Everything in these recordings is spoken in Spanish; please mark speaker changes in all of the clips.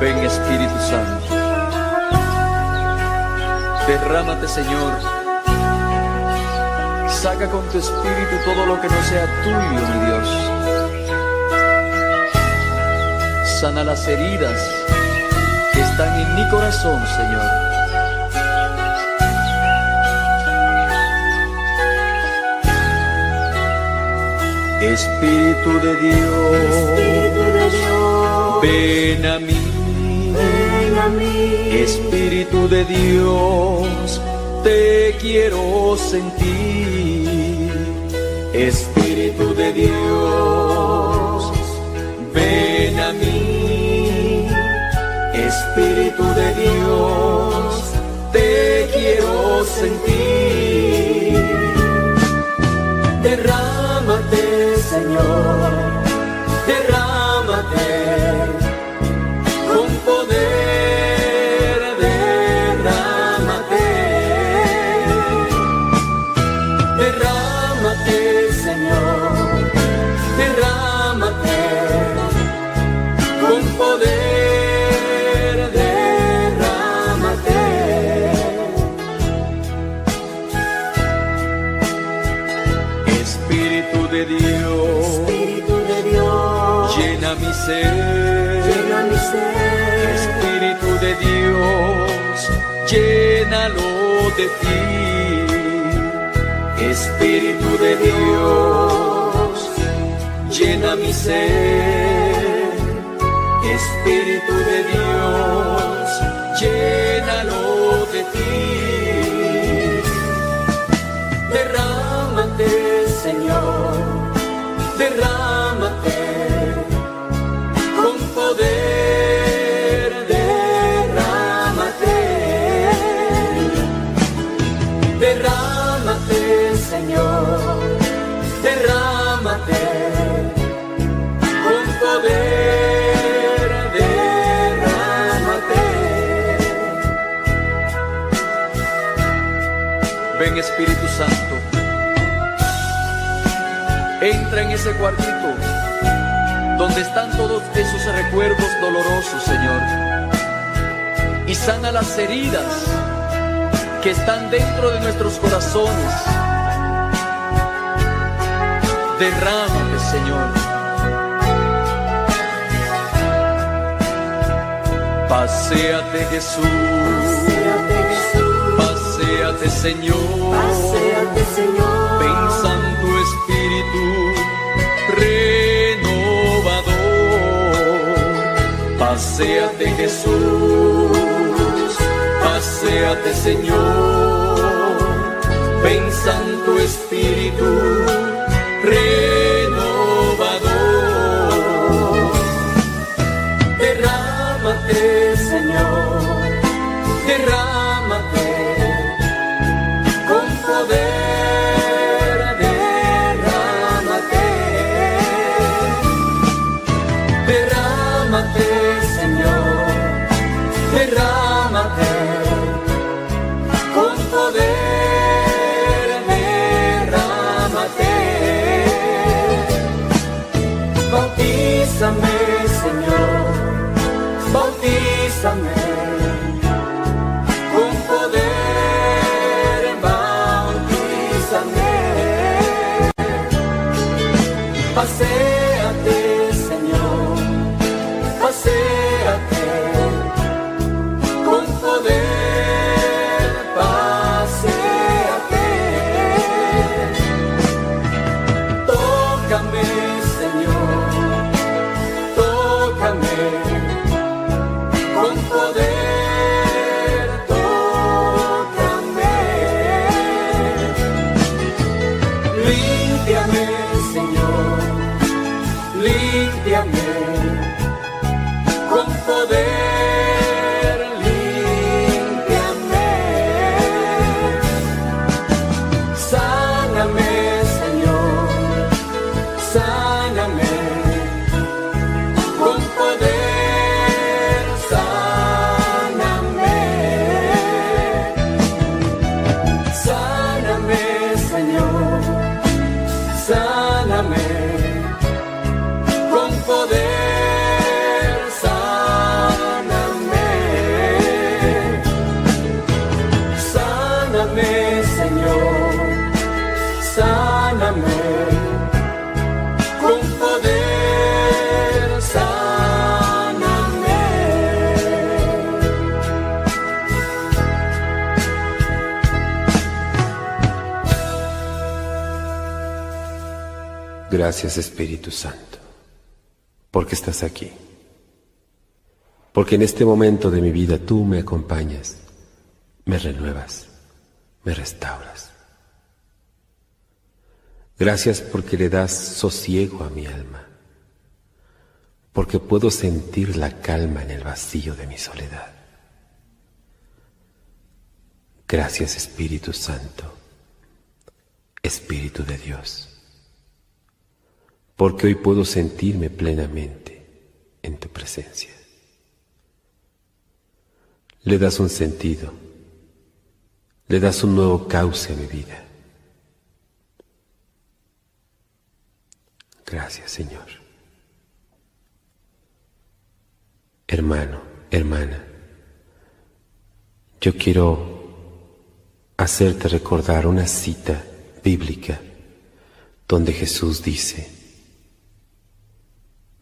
Speaker 1: Ven Espíritu Santo. Derrámate, Señor. Saca con tu espíritu todo lo que no sea tuyo, mi Dios. Sana las heridas que están en mi corazón, Señor. Espíritu de Dios, ven a mí. Espíritu de Dios, te quiero sentir. Espíritu de Dios, ven a mí. Espíritu de Dios, Señor, derrámate de ti. Espíritu de Dios, llena mi ser. Espíritu de Dios, llénalo de ti. Derrámate, Señor, ese cuartito donde están todos esos recuerdos dolorosos, Señor, y sana las heridas que están dentro de nuestros corazones. Derrámate, Señor. Paseate, Jesús. Paseate, Señor.
Speaker 2: paséate, Señor.
Speaker 1: Ven Paseate Jesús, paseate Señor. Ven Santo Espíritu Some
Speaker 3: Gracias Espíritu Santo, porque estás aquí, porque en este momento de mi vida tú me acompañas, me renuevas, me restauras. Gracias porque le das sosiego a mi alma, porque puedo sentir la calma en el vacío de mi soledad. Gracias Espíritu Santo, Espíritu de Dios, porque hoy puedo sentirme plenamente en tu presencia. Le das un sentido, le das un nuevo cauce a mi vida. Gracias, Señor. Hermano, hermana, yo quiero hacerte recordar una cita bíblica donde Jesús dice,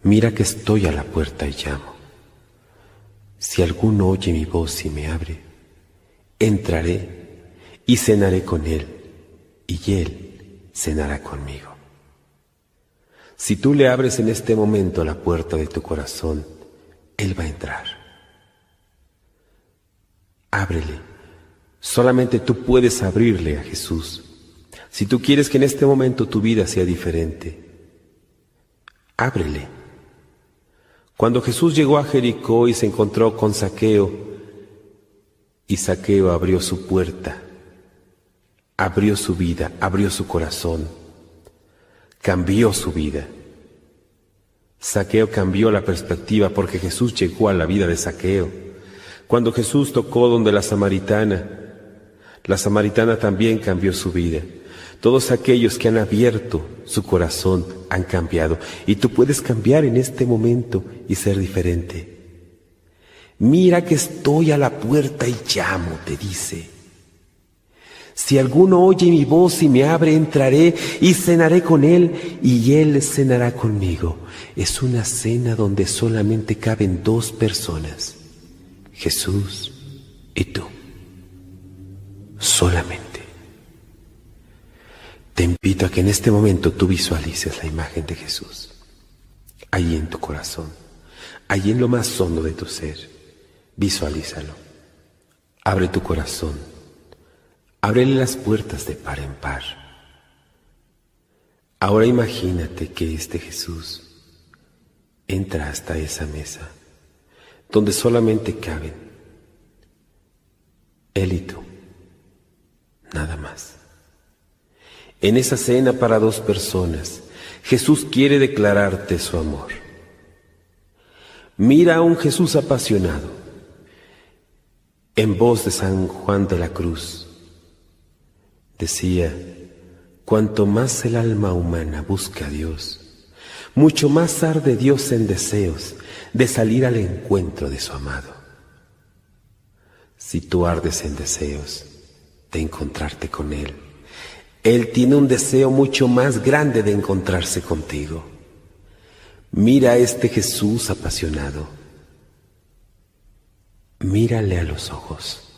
Speaker 3: mira que estoy a la puerta y llamo. Si alguno oye mi voz y me abre, entraré y cenaré con él, y él cenará conmigo. Si tú le abres en este momento la puerta de tu corazón, Él va a entrar. Ábrele. Solamente tú puedes abrirle a Jesús. Si tú quieres que en este momento tu vida sea diferente, ábrele. Cuando Jesús llegó a Jericó y se encontró con Saqueo, y Saqueo abrió su puerta, abrió su vida, abrió su corazón cambió su vida. Saqueo cambió la perspectiva porque Jesús llegó a la vida de Saqueo. Cuando Jesús tocó donde la samaritana, la samaritana también cambió su vida. Todos aquellos que han abierto su corazón han cambiado y tú puedes cambiar en este momento y ser diferente. Mira que estoy a la puerta y llamo, te dice. Si alguno oye mi voz y me abre, entraré y cenaré con él y él cenará conmigo. Es una cena donde solamente caben dos personas, Jesús y tú. Solamente. Te invito a que en este momento tú visualices la imagen de Jesús, ahí en tu corazón, ahí en lo más hondo de tu ser. Visualízalo. Abre tu corazón Ábrele las puertas de par en par. Ahora imagínate que este Jesús entra hasta esa mesa donde solamente caben Él y tú, nada más. En esa cena para dos personas, Jesús quiere declararte su amor. Mira a un Jesús apasionado en voz de San Juan de la Cruz Decía, cuanto más el alma humana busca a Dios, mucho más arde Dios en deseos de salir al encuentro de su amado. Si tú ardes en deseos de encontrarte con Él, Él tiene un deseo mucho más grande de encontrarse contigo. Mira a este Jesús apasionado. Mírale a los ojos,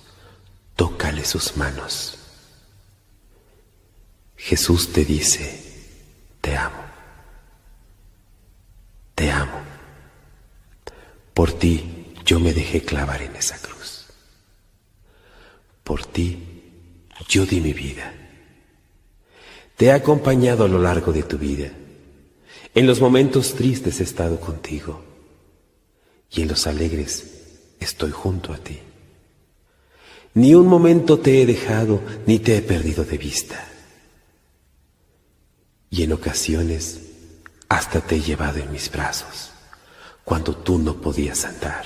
Speaker 3: tócale sus manos. Jesús te dice, te amo, te amo. Por ti yo me dejé clavar en esa cruz. Por ti yo di mi vida. Te he acompañado a lo largo de tu vida. En los momentos tristes he estado contigo y en los alegres estoy junto a ti. Ni un momento te he dejado ni te he perdido de vista y en ocasiones hasta te he llevado en mis brazos cuando tú no podías andar.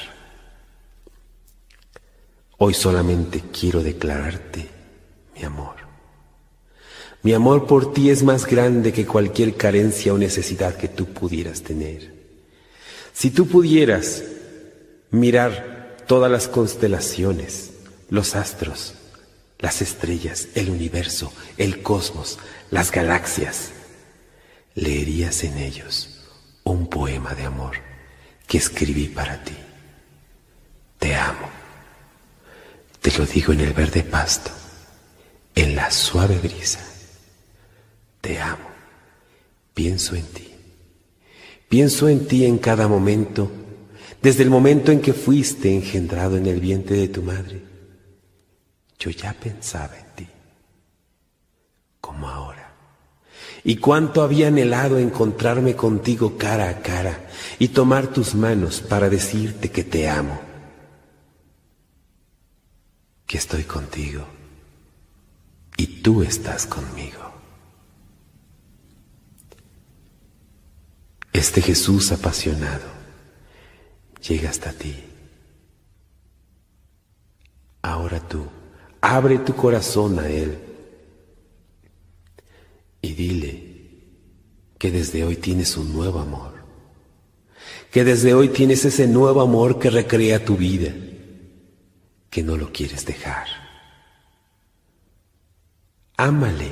Speaker 3: Hoy solamente quiero declararte mi amor. Mi amor por ti es más grande que cualquier carencia o necesidad que tú pudieras tener. Si tú pudieras mirar todas las constelaciones, los astros, las estrellas, el universo, el cosmos, las galaxias, leerías en ellos un poema de amor que escribí para ti. Te amo. Te lo digo en el verde pasto, en la suave brisa. Te amo. pienso en ti. Pienso en ti en cada momento, desde el momento en que fuiste engendrado en el vientre de tu madre. Yo ya pensaba en ti, como ahora. Y cuánto había anhelado encontrarme contigo cara a cara y tomar tus manos para decirte que te amo, que estoy contigo y tú estás conmigo. Este Jesús apasionado llega hasta ti. Ahora tú, abre tu corazón a Él y dile que desde hoy tienes un nuevo amor, que desde hoy tienes ese nuevo amor que recrea tu vida, que no lo quieres dejar. Ámale,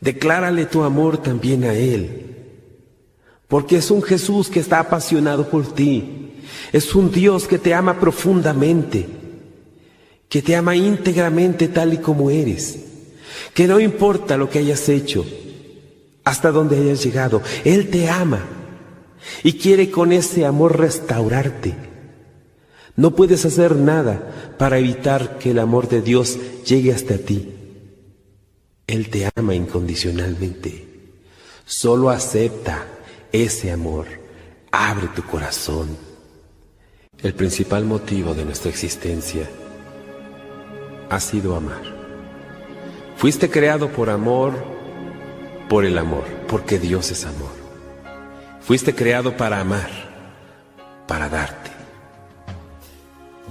Speaker 3: declárale tu amor también a Él porque es un Jesús que está apasionado por ti. Es un Dios que te ama profundamente, que te ama íntegramente tal y como eres, que no importa lo que hayas hecho, hasta donde hayas llegado, Él te ama y quiere con ese amor restaurarte. No puedes hacer nada para evitar que el amor de Dios llegue hasta ti. Él te ama incondicionalmente. Solo acepta ese amor. Abre tu corazón. El principal motivo de nuestra existencia ha sido amar. Fuiste creado por amor, por el amor, porque Dios es amor. Fuiste creado para amar, para darte.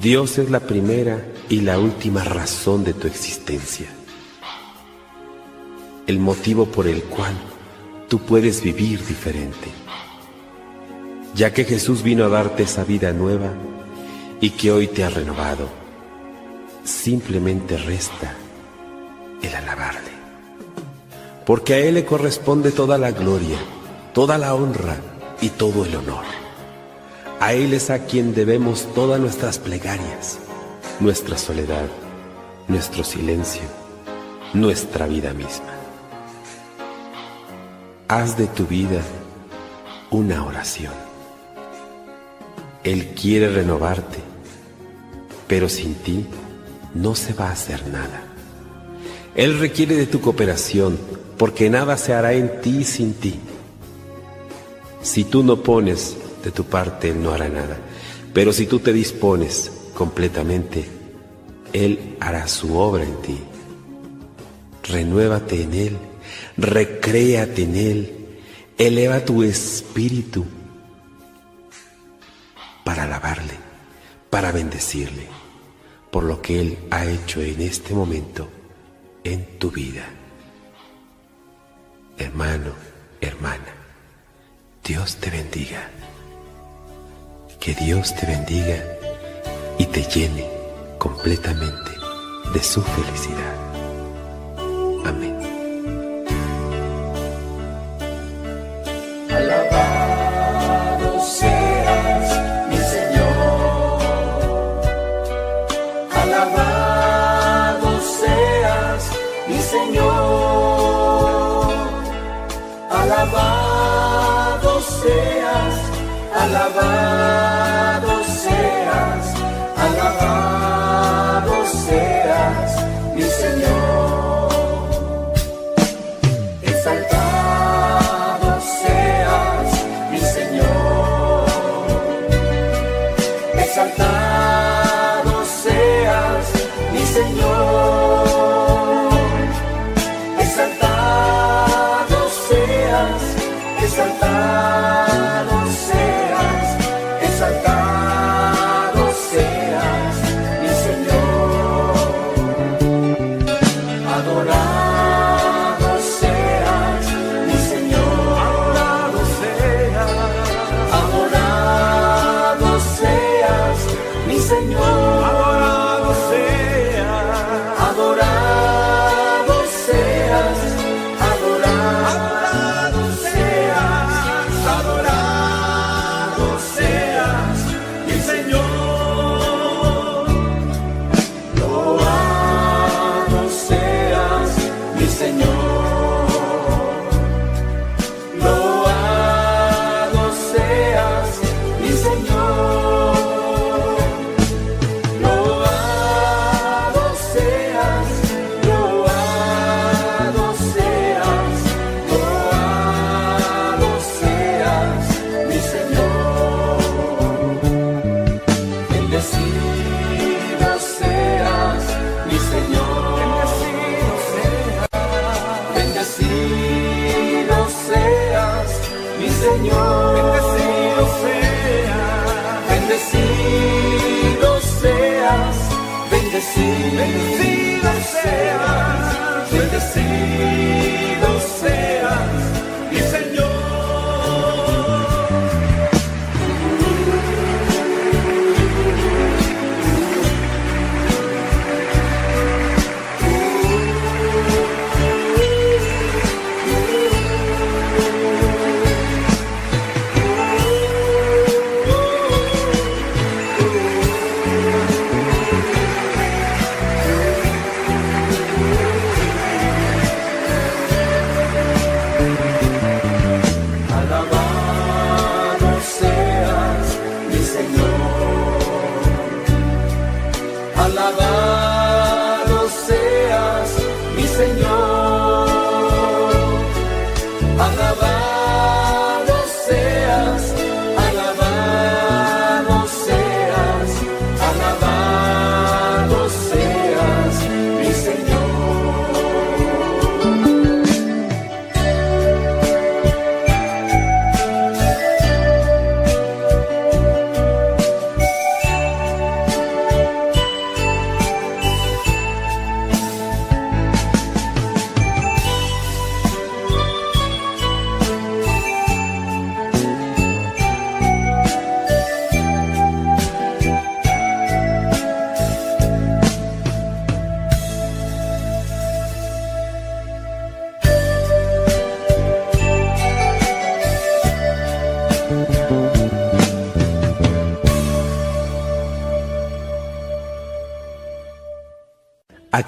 Speaker 3: Dios es la primera y la última razón de tu existencia. El motivo por el cual tú puedes vivir diferente. Ya que Jesús vino a darte esa vida nueva y que hoy te ha renovado, simplemente resta el alabarle. Porque a Él le corresponde toda la gloria, toda la honra y todo el honor. A Él es a quien debemos todas nuestras plegarias, nuestra soledad, nuestro silencio, nuestra vida misma haz de tu vida una oración. Él quiere renovarte, pero sin ti no se va a hacer nada. Él requiere de tu cooperación, porque nada se hará en ti sin ti. Si tú no pones de tu parte, Él no hará nada. Pero si tú te dispones completamente, Él hará su obra en ti. Renuévate en Él recréate en Él, eleva tu espíritu para alabarle, para bendecirle por lo que Él ha hecho en este momento en tu vida. Hermano, hermana, Dios te bendiga. Que Dios te bendiga y te llene completamente de su felicidad. Amén.
Speaker 1: Alabado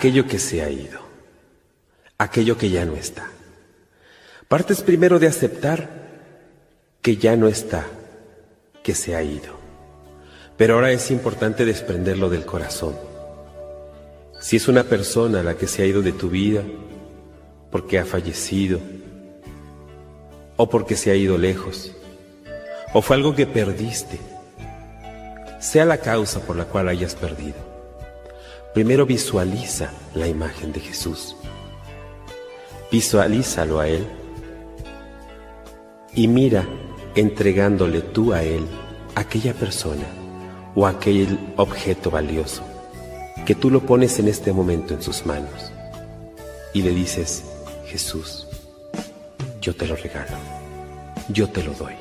Speaker 3: aquello que se ha ido, aquello que ya no está. Partes primero de aceptar que ya no está, que se ha ido. Pero ahora es importante desprenderlo del corazón. Si es una persona la que se ha ido de tu vida, porque ha fallecido, o porque se ha ido lejos, o fue algo que perdiste, sea la causa por la cual hayas perdido. Primero visualiza la imagen de Jesús. Visualízalo a Él y mira entregándole tú a Él aquella persona o aquel objeto valioso que tú lo pones en este momento en sus manos y le dices, Jesús, yo te lo regalo, yo te lo doy.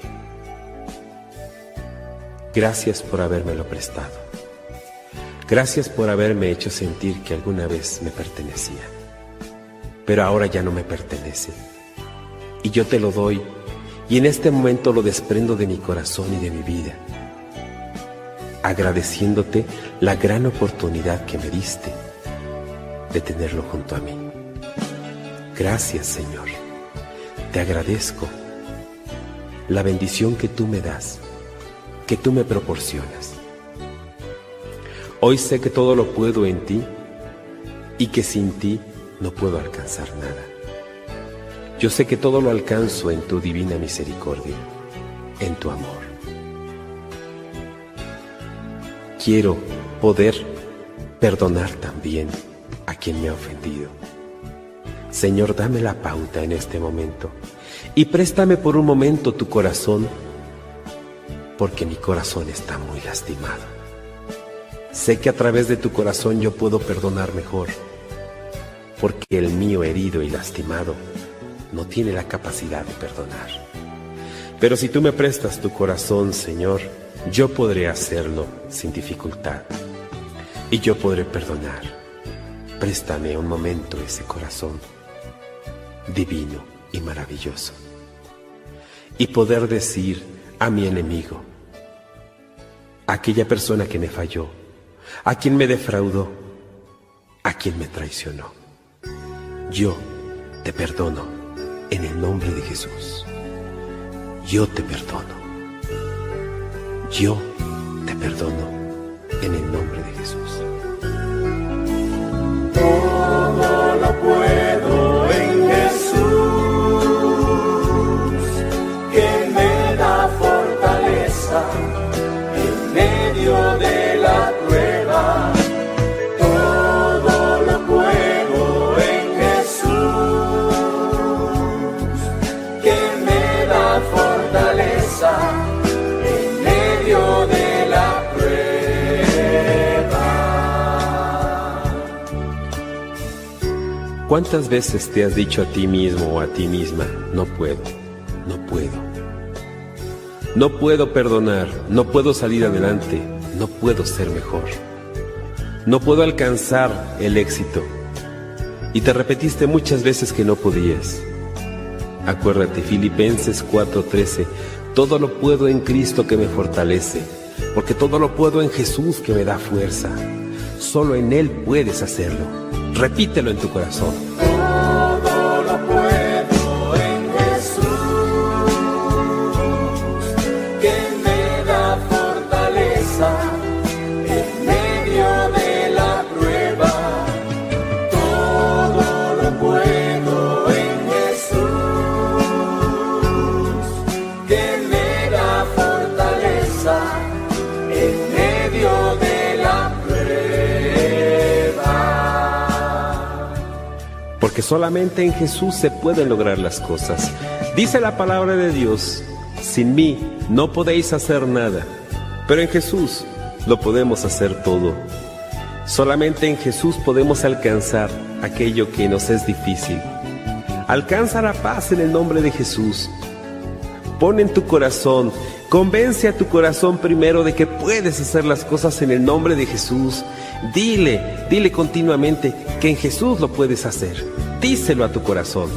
Speaker 3: Gracias por habérmelo prestado. Gracias por haberme hecho sentir que alguna vez me pertenecía, pero ahora ya no me pertenece. Y yo te lo doy y en este momento lo desprendo de mi corazón y de mi vida, agradeciéndote la gran oportunidad que me diste de tenerlo junto a mí. Gracias Señor, te agradezco la bendición que tú me das, que tú me proporcionas. Hoy sé que todo lo puedo en ti y que sin ti no puedo alcanzar nada. Yo sé que todo lo alcanzo en tu divina misericordia, en tu amor. Quiero poder perdonar también a quien me ha ofendido. Señor, dame la pauta en este momento y préstame por un momento tu corazón, porque mi corazón está muy lastimado. Sé que a través de tu corazón yo puedo perdonar mejor, porque el mío herido y lastimado no tiene la capacidad de perdonar. Pero si tú me prestas tu corazón, Señor, yo podré hacerlo sin dificultad. Y yo podré perdonar. Préstame un momento ese corazón divino y maravilloso. Y poder decir a mi enemigo, a aquella persona que me falló, a quien me defraudó, a quien me traicionó. Yo te perdono en el nombre de Jesús. Yo te perdono. Yo te perdono en el nombre de Jesús.
Speaker 1: ¿Cuántas veces te has dicho a ti mismo o a ti misma, no puedo, no puedo? No puedo perdonar, no puedo salir adelante, no puedo ser mejor. No puedo alcanzar el éxito. Y te repetiste muchas veces que no podías. Acuérdate, Filipenses 4:13, todo lo puedo en Cristo que me fortalece, porque todo lo puedo en Jesús que me da fuerza. Solo en Él puedes hacerlo. Repítelo en tu corazón. Solamente en Jesús se pueden lograr las cosas. Dice la palabra de Dios, sin mí no podéis hacer nada, pero en Jesús lo podemos hacer todo. Solamente en Jesús podemos alcanzar aquello que nos es difícil. Alcanza la paz en el nombre de Jesús. Pon en tu corazón, convence a tu corazón primero de que puedes hacer las cosas en el nombre de Jesús. Dile, dile continuamente que en Jesús lo puedes hacer. Díselo a tu corazón.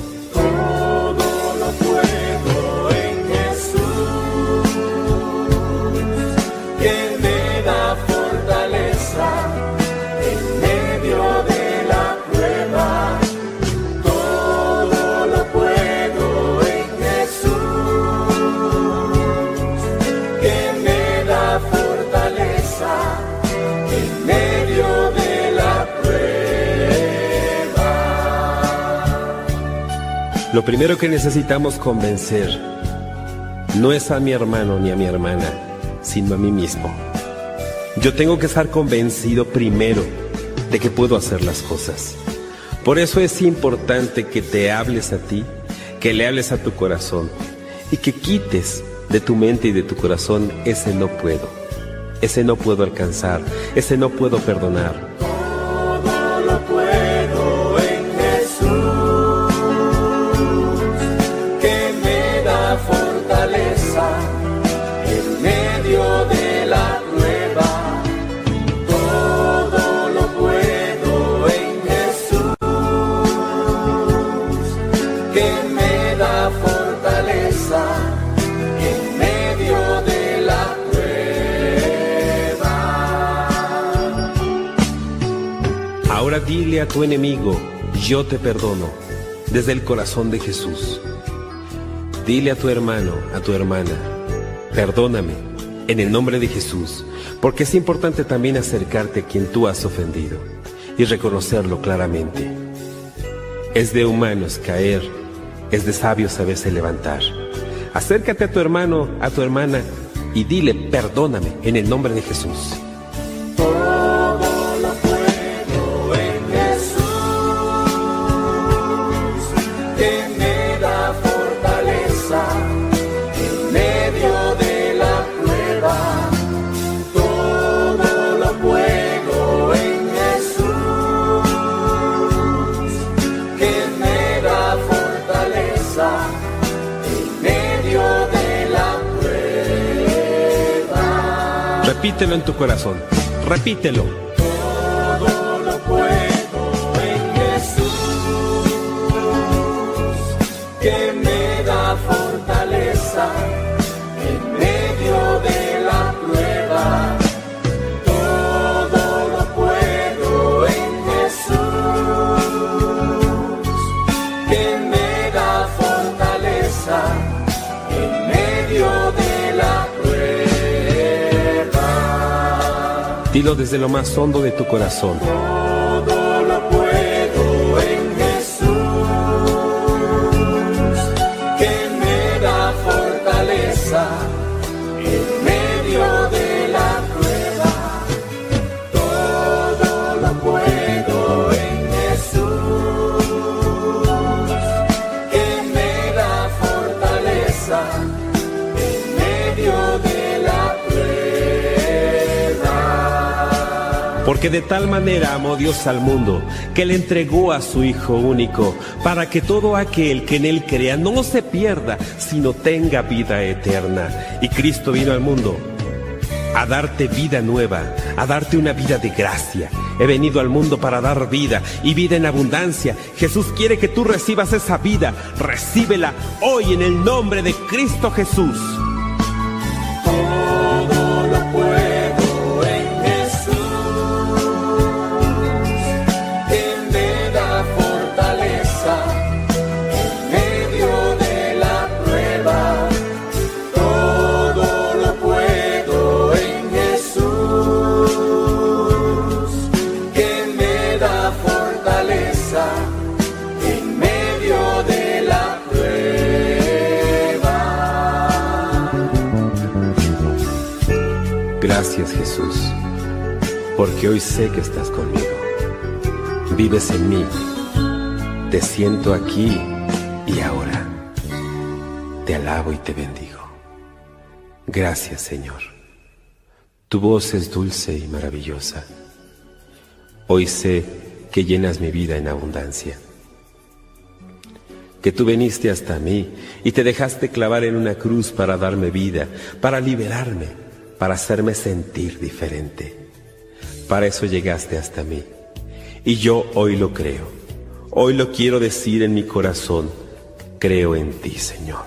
Speaker 3: Lo
Speaker 1: primero que necesitamos convencer no es a mi hermano ni a mi hermana, sino a mí mismo. Yo tengo que estar convencido primero de que puedo hacer las cosas. Por eso es importante que te hables a ti, que le hables a tu corazón y que quites de tu mente y de tu corazón ese no puedo, ese no puedo alcanzar, ese no puedo perdonar. Dile a tu enemigo, yo te perdono, desde el corazón de Jesús. Dile a tu hermano, a tu hermana, perdóname, en el nombre de Jesús, porque es importante también acercarte a quien tú has ofendido y reconocerlo claramente. Es de humanos caer, es de sabios veces levantar. Acércate a tu hermano, a tu hermana, y dile, perdóname, en el nombre de Jesús. Repítelo en tu corazón, repítelo. Desde lo más hondo de tu corazón.
Speaker 3: Porque de tal manera amó Dios al mundo, que le entregó a su Hijo único, para que todo aquel que en él crea no se pierda, sino tenga vida eterna. Y Cristo vino al mundo a darte vida nueva, a darte una vida de gracia. He venido al mundo para dar vida y vida en abundancia. Jesús quiere que tú recibas esa vida. Recíbela hoy en el nombre de Cristo Jesús. Gracias Jesús, porque hoy sé que estás conmigo. Vives en mí. Te siento aquí y ahora. Te alabo y te bendigo. Gracias Señor. Tu voz es dulce y maravillosa. Hoy sé que llenas mi vida en abundancia. Que tú viniste hasta mí y te dejaste clavar en una cruz para darme vida, para liberarme para hacerme sentir diferente. Para eso llegaste hasta mí. Y yo hoy lo creo. Hoy lo quiero decir en mi corazón. Creo en ti, Señor.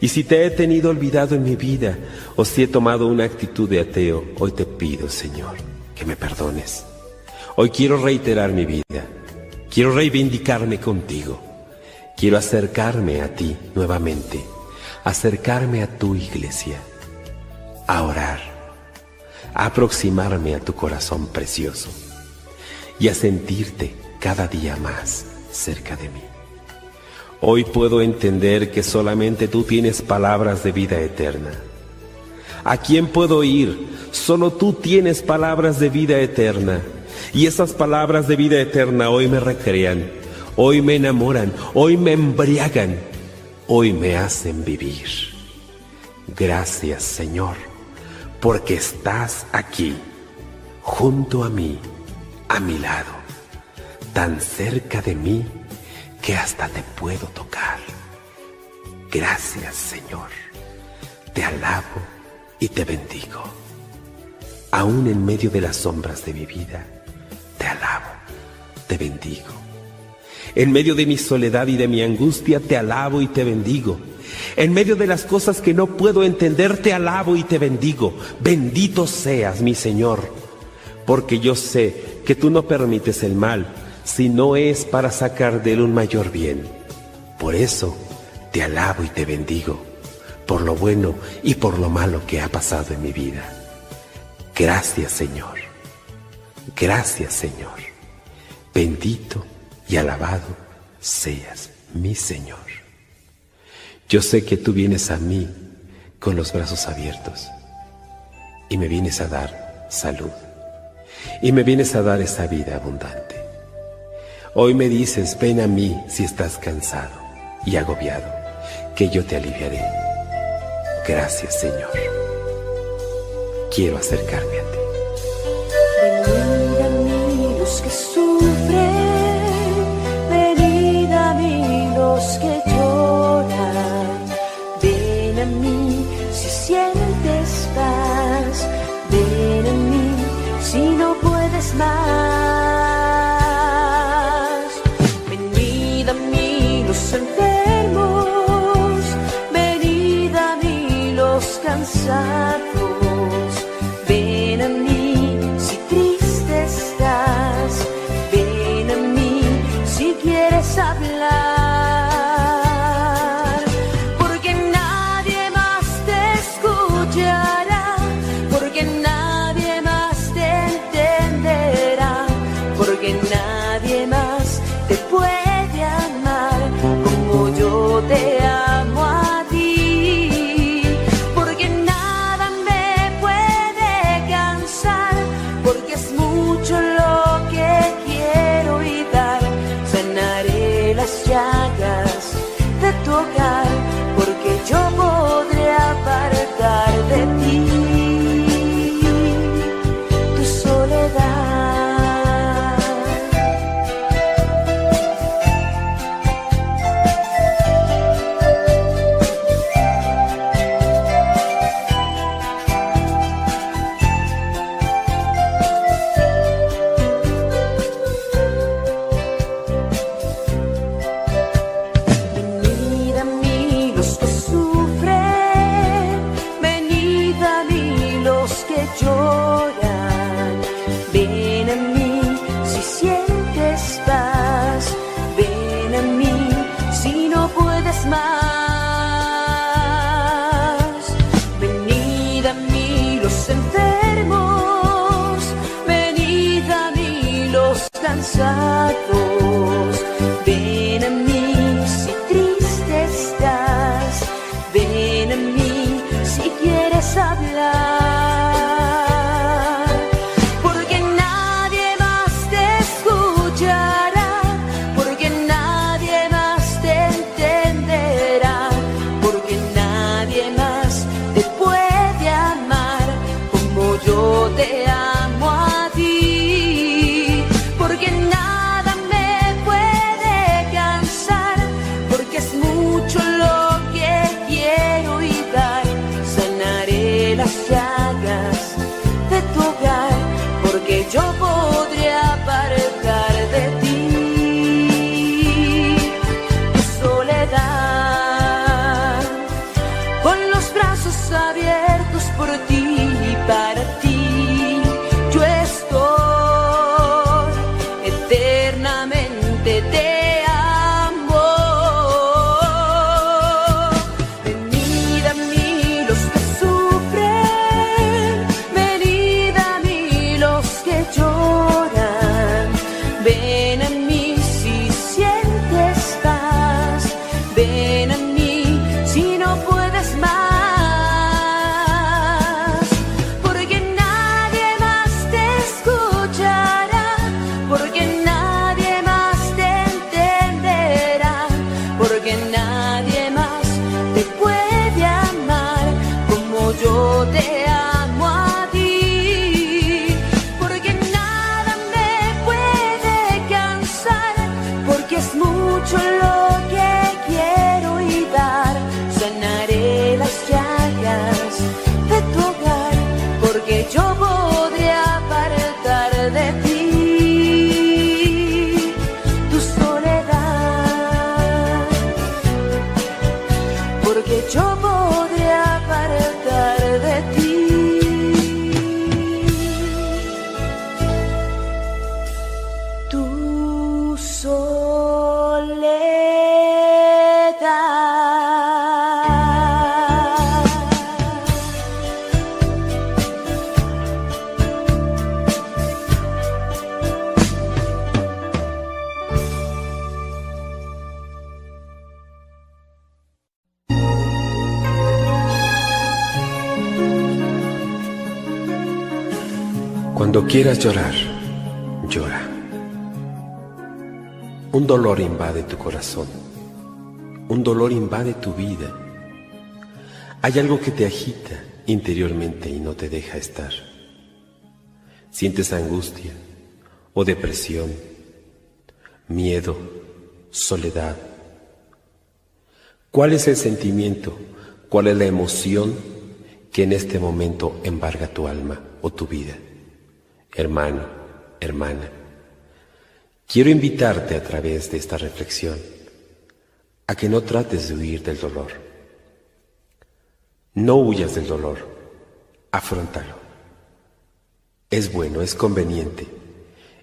Speaker 3: Y si te he tenido olvidado en mi vida o si he tomado una actitud de ateo, hoy te pido, Señor, que me perdones. Hoy quiero reiterar mi vida. Quiero reivindicarme contigo. Quiero acercarme a ti nuevamente. Acercarme a tu iglesia a orar, a aproximarme a tu corazón precioso y a sentirte cada día más cerca de mí. Hoy puedo entender que solamente tú tienes palabras de vida eterna. ¿A quién puedo ir? Solo tú tienes palabras de vida eterna. Y esas palabras de vida eterna hoy me recrean, hoy me enamoran, hoy me embriagan, hoy me hacen vivir. Gracias Señor porque estás aquí, junto a mí, a mi lado, tan cerca de mí que hasta te puedo tocar. Gracias Señor, te alabo y te bendigo. Aún en medio de las sombras de mi vida, te alabo, te bendigo. En medio de mi soledad y de mi angustia, te alabo y te bendigo en medio de las cosas que no puedo entender, te alabo y te bendigo. Bendito seas, mi Señor, porque yo sé que tú no permites el mal si no es para sacar de él un mayor bien. Por eso te alabo y te bendigo, por lo bueno y por lo malo que ha pasado en mi vida. Gracias, Señor. Gracias, Señor. Bendito y alabado seas, mi Señor. Yo sé que tú vienes a mí con los brazos abiertos y me vienes a dar salud y me vienes a dar esa vida abundante. Hoy me dices, ven a mí si estás cansado y agobiado, que yo te aliviaré. Gracias Señor. Quiero acercarme a ti. Quieras llorar, llora. Un dolor invade tu corazón. Un dolor invade tu vida. Hay algo que te agita interiormente y no te deja estar. Sientes angustia o depresión, miedo, soledad. ¿Cuál es el sentimiento? ¿Cuál es la emoción que en este momento embarga tu alma o tu vida? Hermano, hermana, quiero invitarte a través de esta reflexión a que no trates de huir del dolor. No huyas del dolor, afrontalo. Es bueno, es conveniente,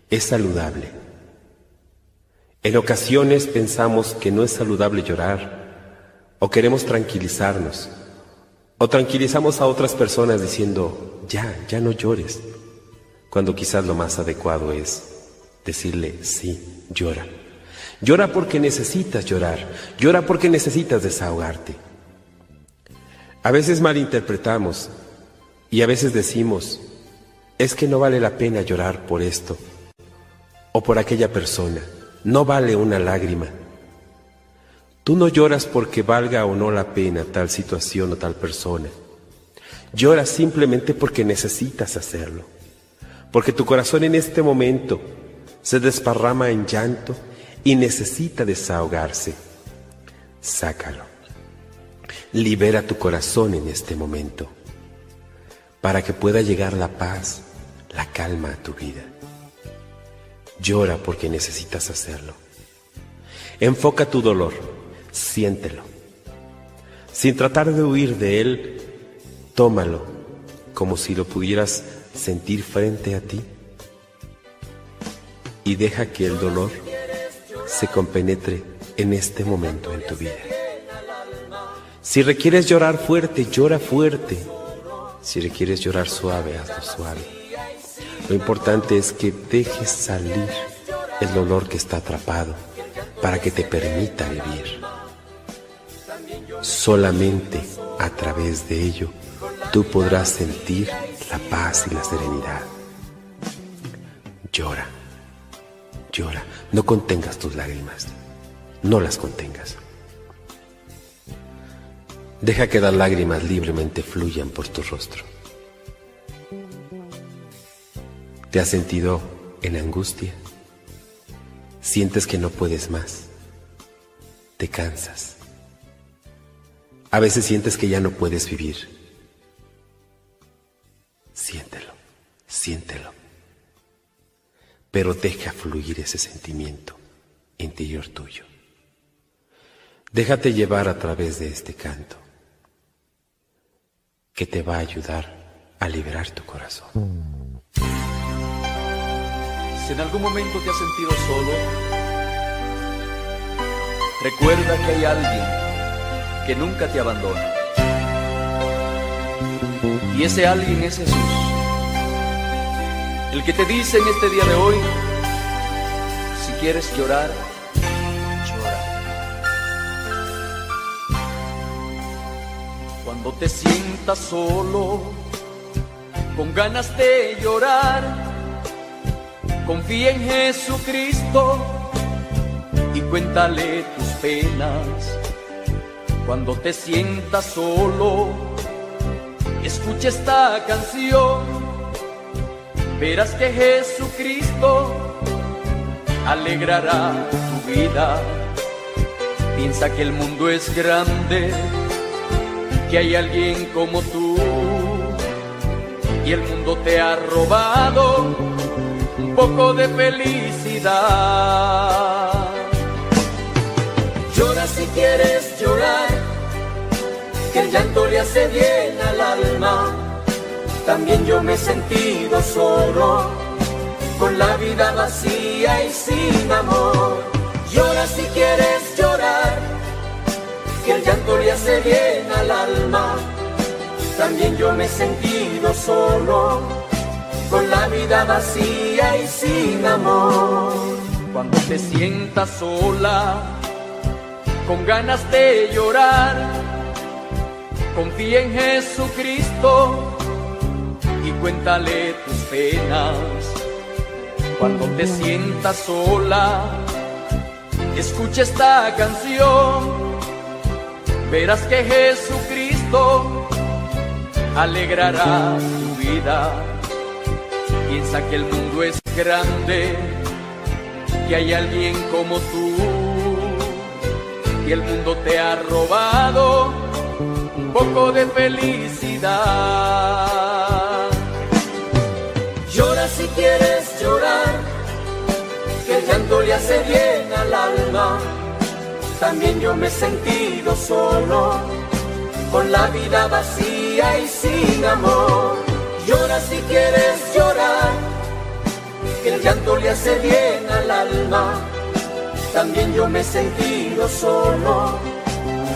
Speaker 3: es saludable. En ocasiones pensamos que no es saludable llorar o queremos tranquilizarnos o tranquilizamos a otras personas diciendo, ya, ya no llores cuando quizás lo más adecuado es decirle, sí, llora. Llora porque necesitas llorar, llora porque necesitas desahogarte. A veces malinterpretamos y a veces decimos, es que no vale la pena llorar por esto o por aquella persona, no vale una lágrima. Tú no lloras porque valga o no la pena tal situación o tal persona. Lloras simplemente porque necesitas hacerlo porque tu corazón en este momento se desparrama en llanto y necesita desahogarse. Sácalo. Libera tu corazón en este momento para que pueda llegar la paz, la calma a tu vida. Llora porque necesitas hacerlo. Enfoca tu dolor, siéntelo. Sin tratar de huir de él, tómalo como si lo pudieras sentir frente a ti y deja que el dolor se compenetre en este momento en tu vida. Si requieres llorar fuerte, llora fuerte. Si requieres llorar suave, hazlo suave. Lo importante es que dejes salir el dolor que está atrapado para que te permita vivir. Solamente a través de ello tú podrás sentir la paz y la serenidad. Llora, llora, no contengas tus lágrimas, no las contengas. Deja que las lágrimas libremente fluyan por tu rostro. ¿Te has sentido en angustia? Sientes que no puedes más. Te cansas. A veces sientes que ya no puedes vivir. Pero deja fluir ese sentimiento interior tuyo. Déjate llevar a través de este canto que te va a ayudar a liberar tu corazón.
Speaker 1: Si en algún momento te has sentido solo, recuerda que hay alguien que nunca te abandona. Y ese alguien es Jesús. El que te dice en este día de hoy, si quieres llorar, Cuando te sientas solo, con ganas de llorar, confía en Jesucristo y cuéntale tus penas. Cuando te sientas solo, escucha esta canción, verás que Jesucristo alegrará tu vida. Piensa que el mundo es grande que hay alguien como tú y el mundo te ha robado un poco de felicidad. Llora si quieres llorar, que el llanto le hace bien al alma. También yo me he sentido solo, con la vida vacía y sin amor. Llora si quieres llorar que el llanto le hace bien al alma. También yo me he sentido solo, con la vida vacía y sin amor. Cuando te sientas sola, con ganas de llorar, confía en Jesucristo y cuéntale tus penas. Cuando te sientas sola, escucha esta canción verás que Jesucristo alegrará tu vida. Piensa que el mundo es grande, que hay alguien como tú, y el mundo te ha robado un poco de felicidad. Si quieres llorar, que el llanto le hace bien al alma también yo me he sentido solo, con la vida vacía y sin amor. Llora si quieres llorar, que el llanto le hace bien al alma. También yo me he sentido solo,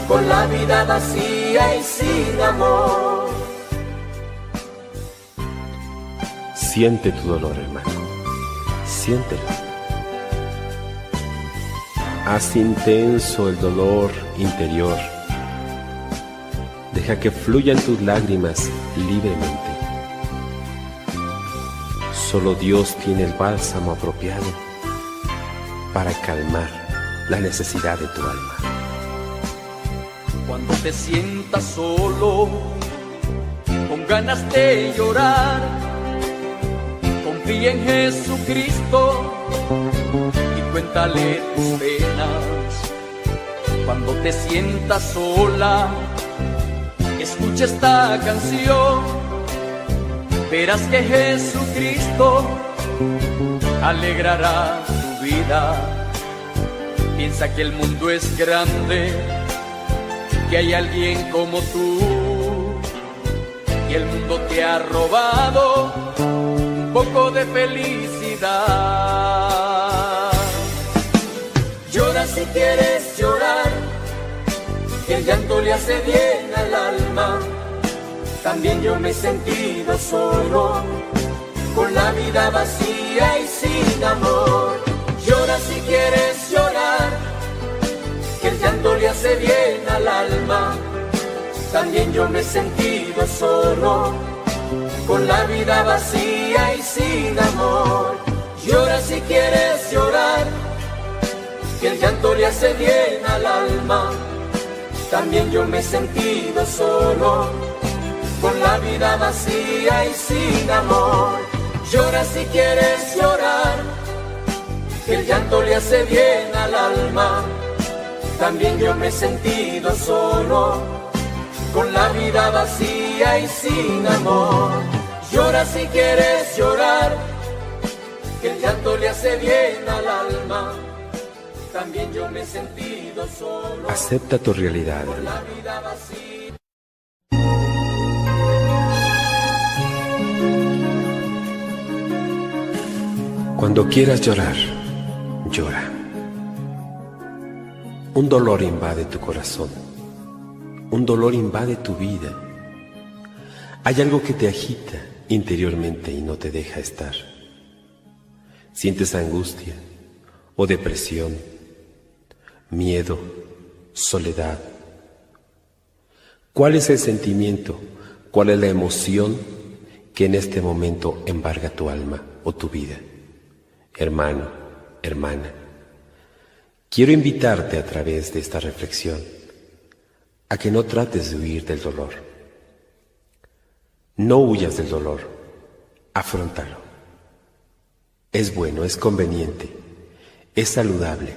Speaker 1: con la vida vacía y sin amor.
Speaker 3: Siente tu dolor, hermano. Siéntelo Haz intenso el dolor interior. Deja que fluyan tus lágrimas libremente. Solo Dios tiene el bálsamo apropiado para calmar la necesidad de tu alma.
Speaker 1: Cuando te sientas solo, con ganas de llorar, confía en Jesucristo cuéntale tus penas. Cuando te sientas sola, escucha esta canción. Verás que Jesucristo alegrará tu vida. Piensa que el mundo es grande, que hay alguien como tú. Y el mundo te ha robado poco de felicidad si quieres llorar, que el llanto le hace bien al alma. También yo me he sentido solo, con la vida vacía y sin amor. Llora si quieres llorar, que el llanto le hace bien al alma. también yo me he sentido solo, con la vida vacía y sin amor. Llora si quieres llorar, que el llanto le hace bien al alma. También yo me he sentido solo, con la vida vacía y sin amor. Llora si quieres llorar, que el llanto le hace bien al alma. También yo me he sentido solo con la vida vacía y sin amor. Llora si quieres llorar, que el llanto le hace bien al alma. También yo me he sentido solo.
Speaker 3: Acepta tu realidad.
Speaker 1: la vida vacía.
Speaker 3: Cuando quieras llorar, llora. Un dolor invade tu corazón un dolor invade tu vida. Hay algo que te agita interiormente y no te deja estar. Sientes angustia o depresión, miedo, soledad. ¿Cuál es el sentimiento? ¿Cuál es la emoción que en este momento embarga tu alma o tu vida? Hermano, hermana, quiero invitarte a través de esta reflexión a que no trates de huir del dolor. No huyas del dolor, afrontalo. Es bueno, es conveniente, es saludable.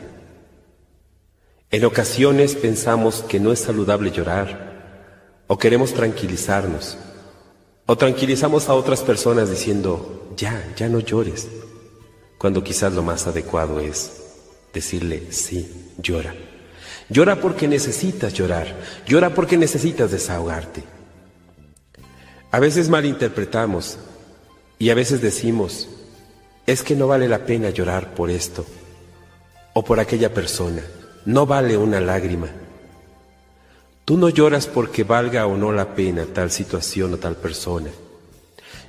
Speaker 3: En ocasiones pensamos que no es saludable llorar o queremos tranquilizarnos o tranquilizamos a otras personas diciendo, ya, ya no llores, cuando quizás lo más adecuado es decirle, sí, llora. Llora porque necesitas llorar. Llora porque necesitas desahogarte. A veces malinterpretamos y a veces decimos, es que no vale la pena llorar por esto o por aquella persona. No vale una lágrima. Tú no lloras porque valga o no la pena tal situación o tal persona.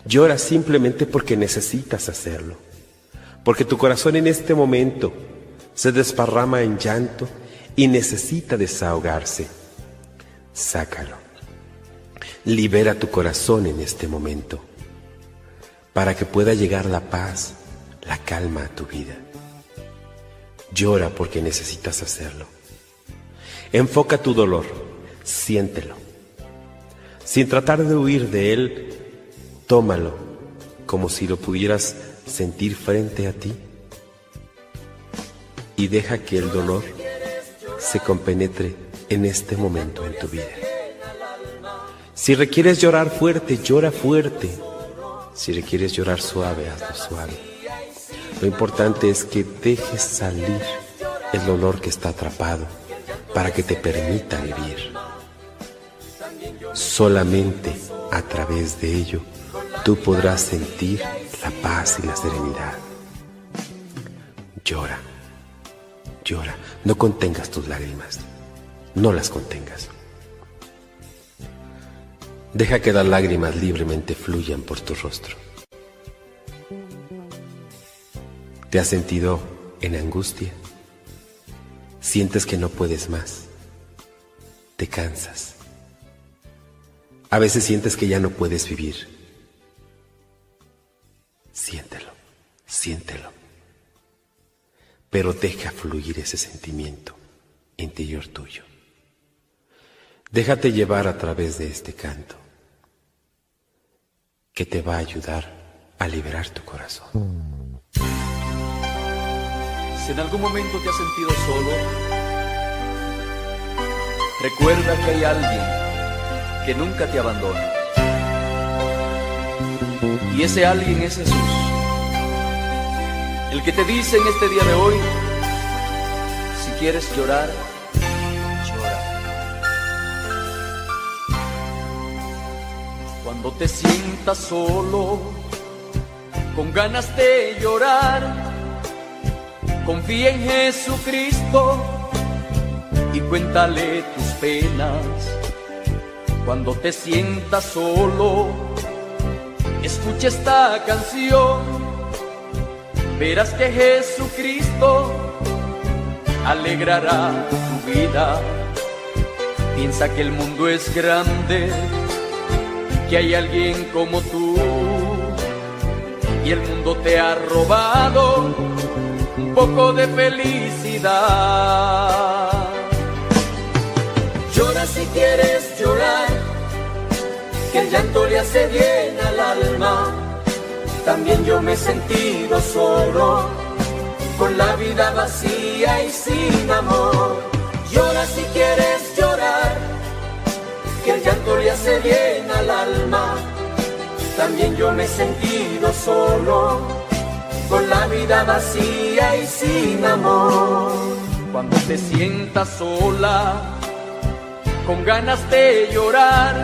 Speaker 3: Lloras simplemente porque necesitas hacerlo. Porque tu corazón en este momento se desparrama en llanto y necesita desahogarse, sácalo. Libera tu corazón en este momento para que pueda llegar la paz, la calma a tu vida. Llora porque necesitas hacerlo. Enfoca tu dolor, siéntelo. Sin tratar de huir de él, tómalo como si lo pudieras sentir frente a ti y deja que el dolor se compenetre en este momento en tu vida. Si requieres llorar fuerte, llora fuerte. Si requieres llorar suave, hazlo suave. Lo importante es que dejes salir el dolor que está atrapado para que te permita vivir. Solamente a través de ello tú podrás sentir la paz y la serenidad. Llora llora. No contengas tus lágrimas. No las contengas. Deja que las lágrimas libremente fluyan por tu rostro. ¿Te has sentido en angustia? ¿Sientes que no puedes más? ¿Te cansas? A veces sientes que ya no puedes vivir. Siéntelo, siéntelo pero deja fluir ese sentimiento interior tuyo. Déjate llevar a través de este canto que te va a ayudar a liberar tu corazón.
Speaker 2: Si en algún momento te has sentido solo, recuerda que hay alguien que nunca te abandona. Y ese alguien es Jesús el que te dice en este día de hoy, si quieres llorar, Cuando te sientas solo, con ganas de llorar, confía en Jesucristo y cuéntale tus penas. Cuando te sientas solo, escucha esta canción. Verás que Jesucristo alegrará tu vida. Piensa que el mundo es grande, que hay alguien como tú y el mundo te ha robado un poco de felicidad.
Speaker 1: Llora si quieres llorar, que el llanto le hace bien al alma. También yo me he sentido solo, con la vida vacía y sin amor. Llora si quieres llorar, el llanto le hace bien al alma. También yo me he sentido solo, con la vida vacía y sin amor.
Speaker 2: Cuando te sientas sola, con ganas de llorar,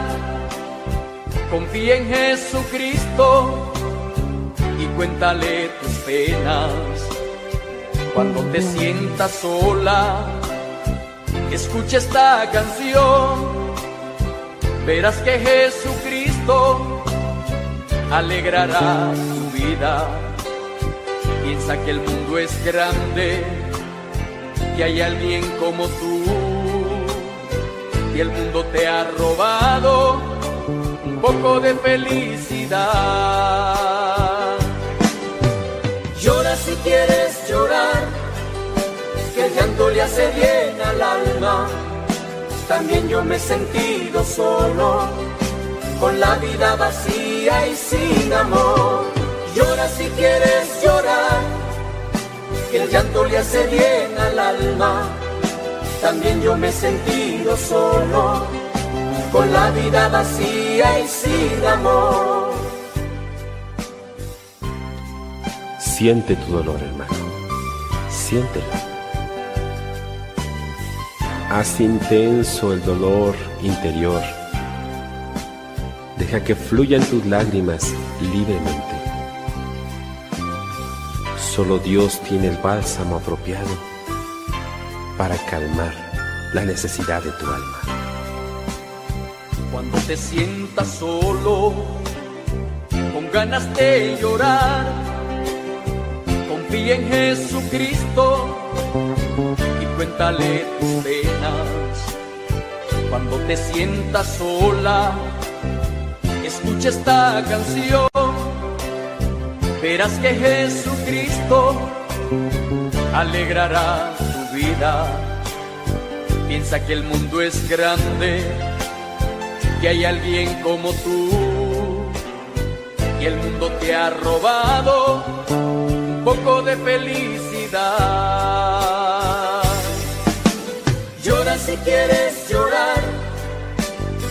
Speaker 2: confía en Jesucristo y cuéntale tus penas. Cuando te sientas sola, escucha esta canción, verás que Jesucristo alegrará tu vida. Piensa que el mundo es grande, que hay alguien como tú, y el mundo te ha robado un poco de felicidad.
Speaker 1: Llora si quieres llorar, que el llanto le hace bien al alma. También yo me he sentido solo, con la vida vacía y sin amor. Llora si quieres llorar, que el llanto le hace bien al alma. También yo me he sentido solo, con la vida vacía y sin amor.
Speaker 3: Siente tu dolor, hermano. Siéntelo. Haz intenso el dolor interior. Deja que fluyan tus lágrimas libremente. Solo Dios tiene el bálsamo apropiado para calmar la necesidad de tu alma.
Speaker 2: Cuando te sientas solo, con ganas de llorar, confía en Jesucristo cuéntale tus penas. Cuando te sientas sola, escucha esta canción, verás que Jesucristo alegrará tu vida. Piensa que el mundo es grande, que hay alguien como tú y el mundo te ha robado un poco de felicidad.
Speaker 1: Si quieres llorar,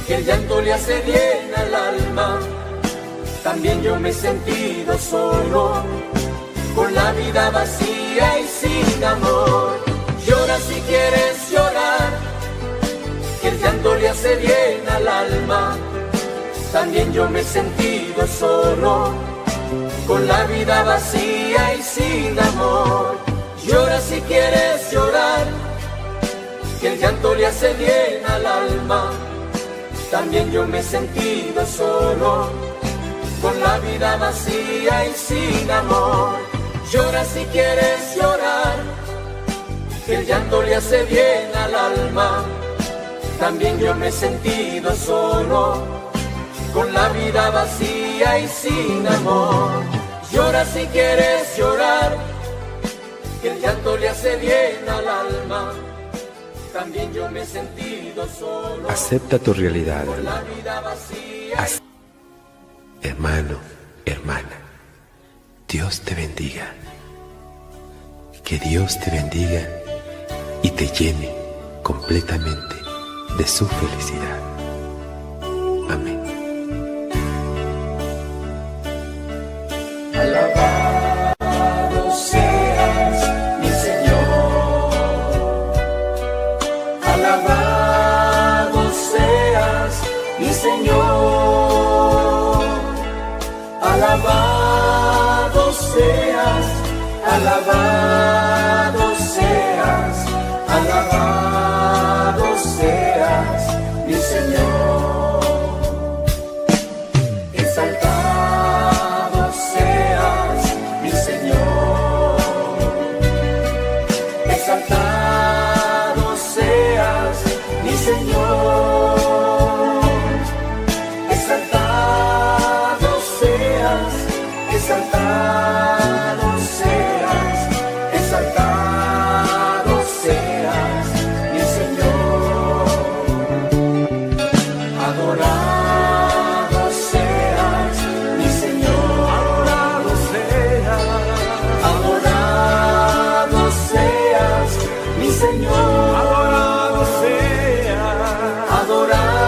Speaker 1: que el llanto le hace bien al alma. También yo me he sentido solo, con la vida vacía y sin amor. Llora si quieres llorar, que el llanto le hace bien al alma. También yo me he sentido solo, con la vida vacía y sin amor. Llora si quieres llorar, que el llanto le hace bien al alma. También yo me he sentido solo, con la vida vacía y sin amor. Llora si quieres llorar, que el llanto le hace bien al alma. También yo me he sentido solo, con la vida vacía y sin amor. Llora si quieres llorar, que el llanto le hace bien al alma. También yo me he sentido solo,
Speaker 3: Acepta tu realidad, hermano.
Speaker 1: vida vacía.
Speaker 3: Ac- Hermano, hermana, Dios te bendiga. Que Dios te bendiga y te llene completamente de su felicidad. Amén.
Speaker 1: Alabado
Speaker 2: enamorar.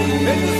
Speaker 2: Amen.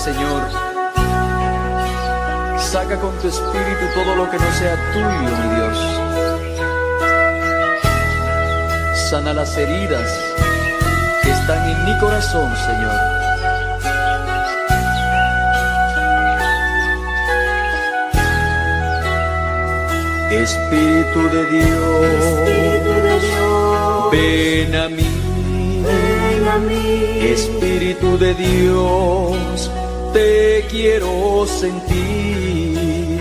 Speaker 2: Señor. Saca con tu espíritu todo lo que no sea tuyo, mi Dios. Sana las heridas que están en mi corazón, Señor. Espíritu de Dios,
Speaker 1: Espíritu de Dios,
Speaker 2: ven a mí.
Speaker 1: ven a mí.
Speaker 2: Espíritu de Dios, te quiero sentir.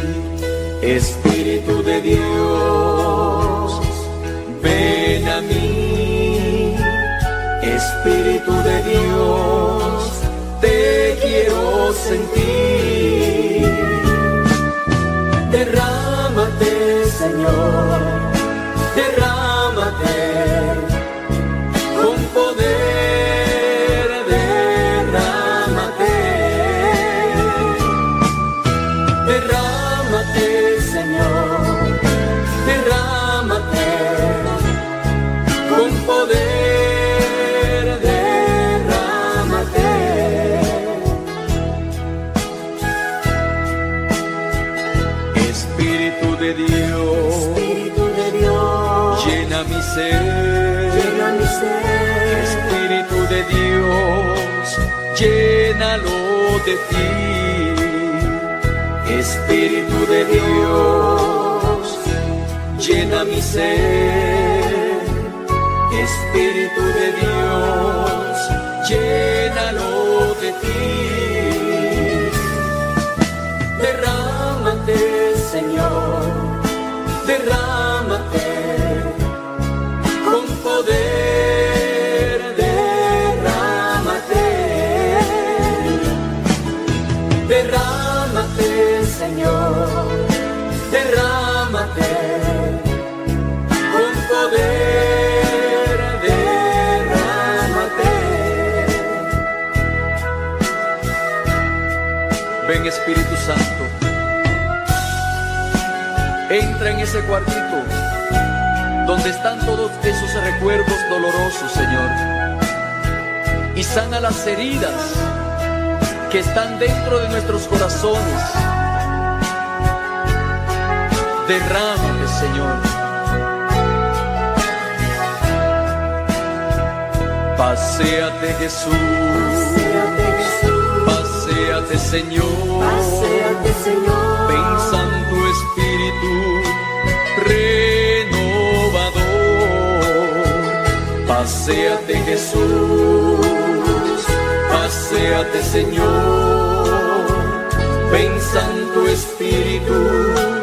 Speaker 2: Espíritu de Dios, ven a mí. Espíritu de Dios, te quiero sentir.
Speaker 1: Derrámate, Señor,
Speaker 2: Espíritu de Dios, llena mi ser. Espíritu de Dios, llénalo de ti.
Speaker 1: Derrámate, Señor, derrámate
Speaker 2: entra en ese cuartito donde están todos esos recuerdos dolorosos, Señor, y sana las heridas que están dentro de nuestros corazones. Derrámate, Señor. Paseate Jesús, paseate Señor,
Speaker 1: paséate, Señor,
Speaker 2: ven Santo Espíritu renovador. Paseate Jesús, paseate Señor, ven Santo Espíritu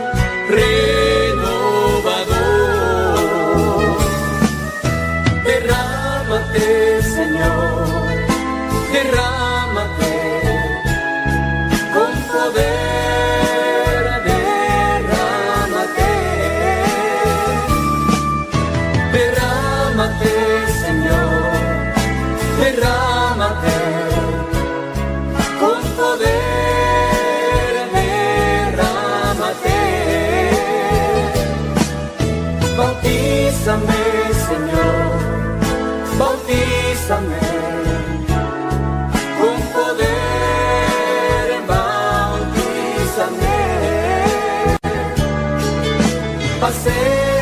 Speaker 1: say.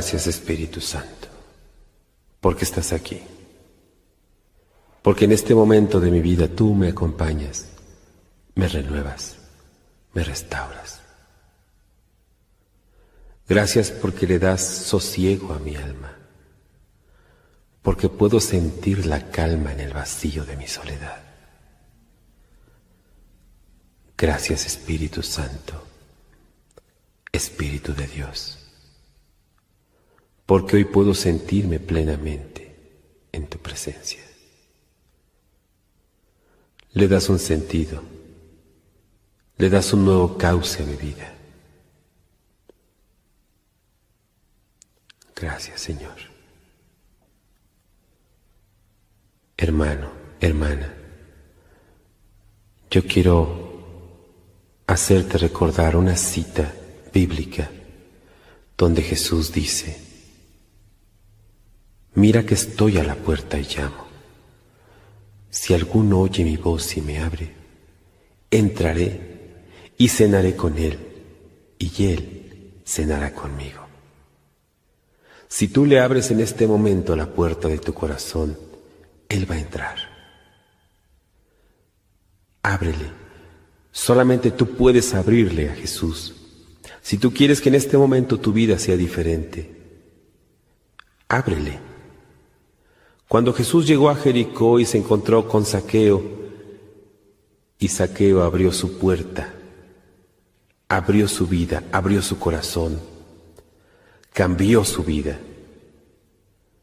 Speaker 3: Gracias Espíritu Santo, porque estás aquí, porque en este momento de mi vida tú me acompañas, me renuevas, me restauras. Gracias porque le das sosiego a mi alma, porque puedo sentir la calma en el vacío de mi soledad. Gracias Espíritu Santo, Espíritu de Dios, porque hoy puedo sentirme plenamente en tu presencia. Le das un sentido, le das un nuevo cauce a mi vida. Gracias, Señor. Hermano, hermana, yo quiero hacerte recordar una cita bíblica donde Jesús dice, mira que estoy a la puerta y llamo. Si alguno oye mi voz y me abre, entraré y cenaré con él, y él cenará conmigo. Si tú le abres en este momento la puerta de tu corazón, Él va a entrar. Ábrele. Solamente tú puedes abrirle a Jesús. Si tú quieres que en este momento tu vida sea diferente, ábrele. Cuando Jesús llegó a Jericó y se encontró con Saqueo, y Saqueo abrió su puerta, abrió su vida, abrió su corazón, cambió su vida.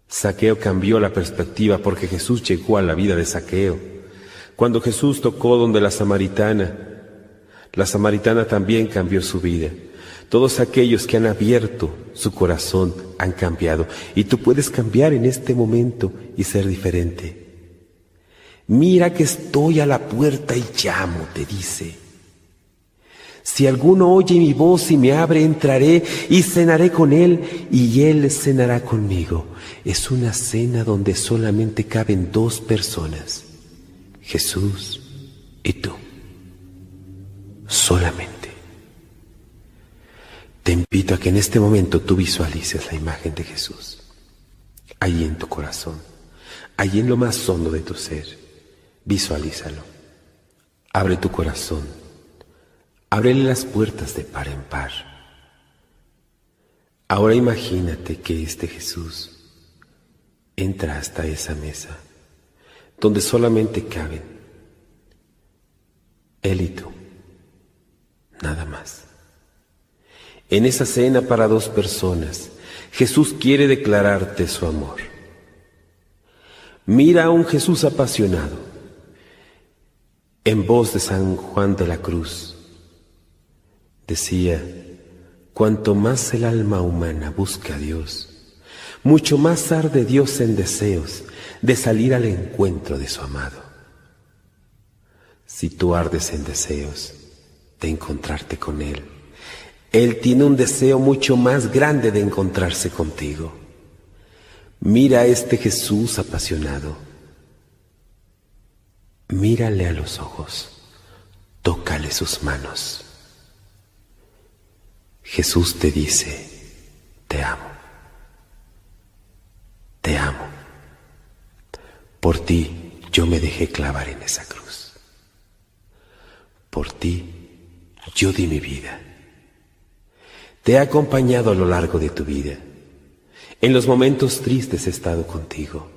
Speaker 3: Saqueo cambió la perspectiva porque Jesús llegó a la vida de Saqueo. Cuando Jesús tocó donde la samaritana, la samaritana también cambió su vida. Todos aquellos que han abierto su corazón han cambiado y tú puedes cambiar en este momento y ser diferente. Mira que estoy a la puerta y llamo, te dice. Si alguno oye mi voz y me abre, entraré y cenaré con él y él cenará conmigo. Es una cena donde solamente caben dos personas, Jesús y tú. Solamente. Te invito a que en este momento tú visualices la imagen de Jesús, ahí en tu corazón, ahí en lo más hondo de tu ser. Visualízalo. Abre tu corazón Ábrele las puertas de par en par. Ahora imagínate que este Jesús entra hasta esa mesa donde solamente caben Él y tú, nada más. En esa cena para dos personas, Jesús quiere declararte su amor. Mira a un Jesús apasionado en voz de San Juan de la Cruz Decía, cuanto más el alma humana busca a Dios, mucho más arde Dios en deseos de salir al encuentro de su amado. Si tú ardes en deseos de encontrarte con Él, Él tiene un deseo mucho más grande de encontrarse contigo. Mira a este Jesús apasionado. Mírale a los ojos, tócale sus manos. Jesús te dice, te amo, te amo. Por ti yo me dejé clavar en esa cruz. Por ti yo di mi vida. Te he acompañado a lo largo de tu vida. En los momentos tristes he estado contigo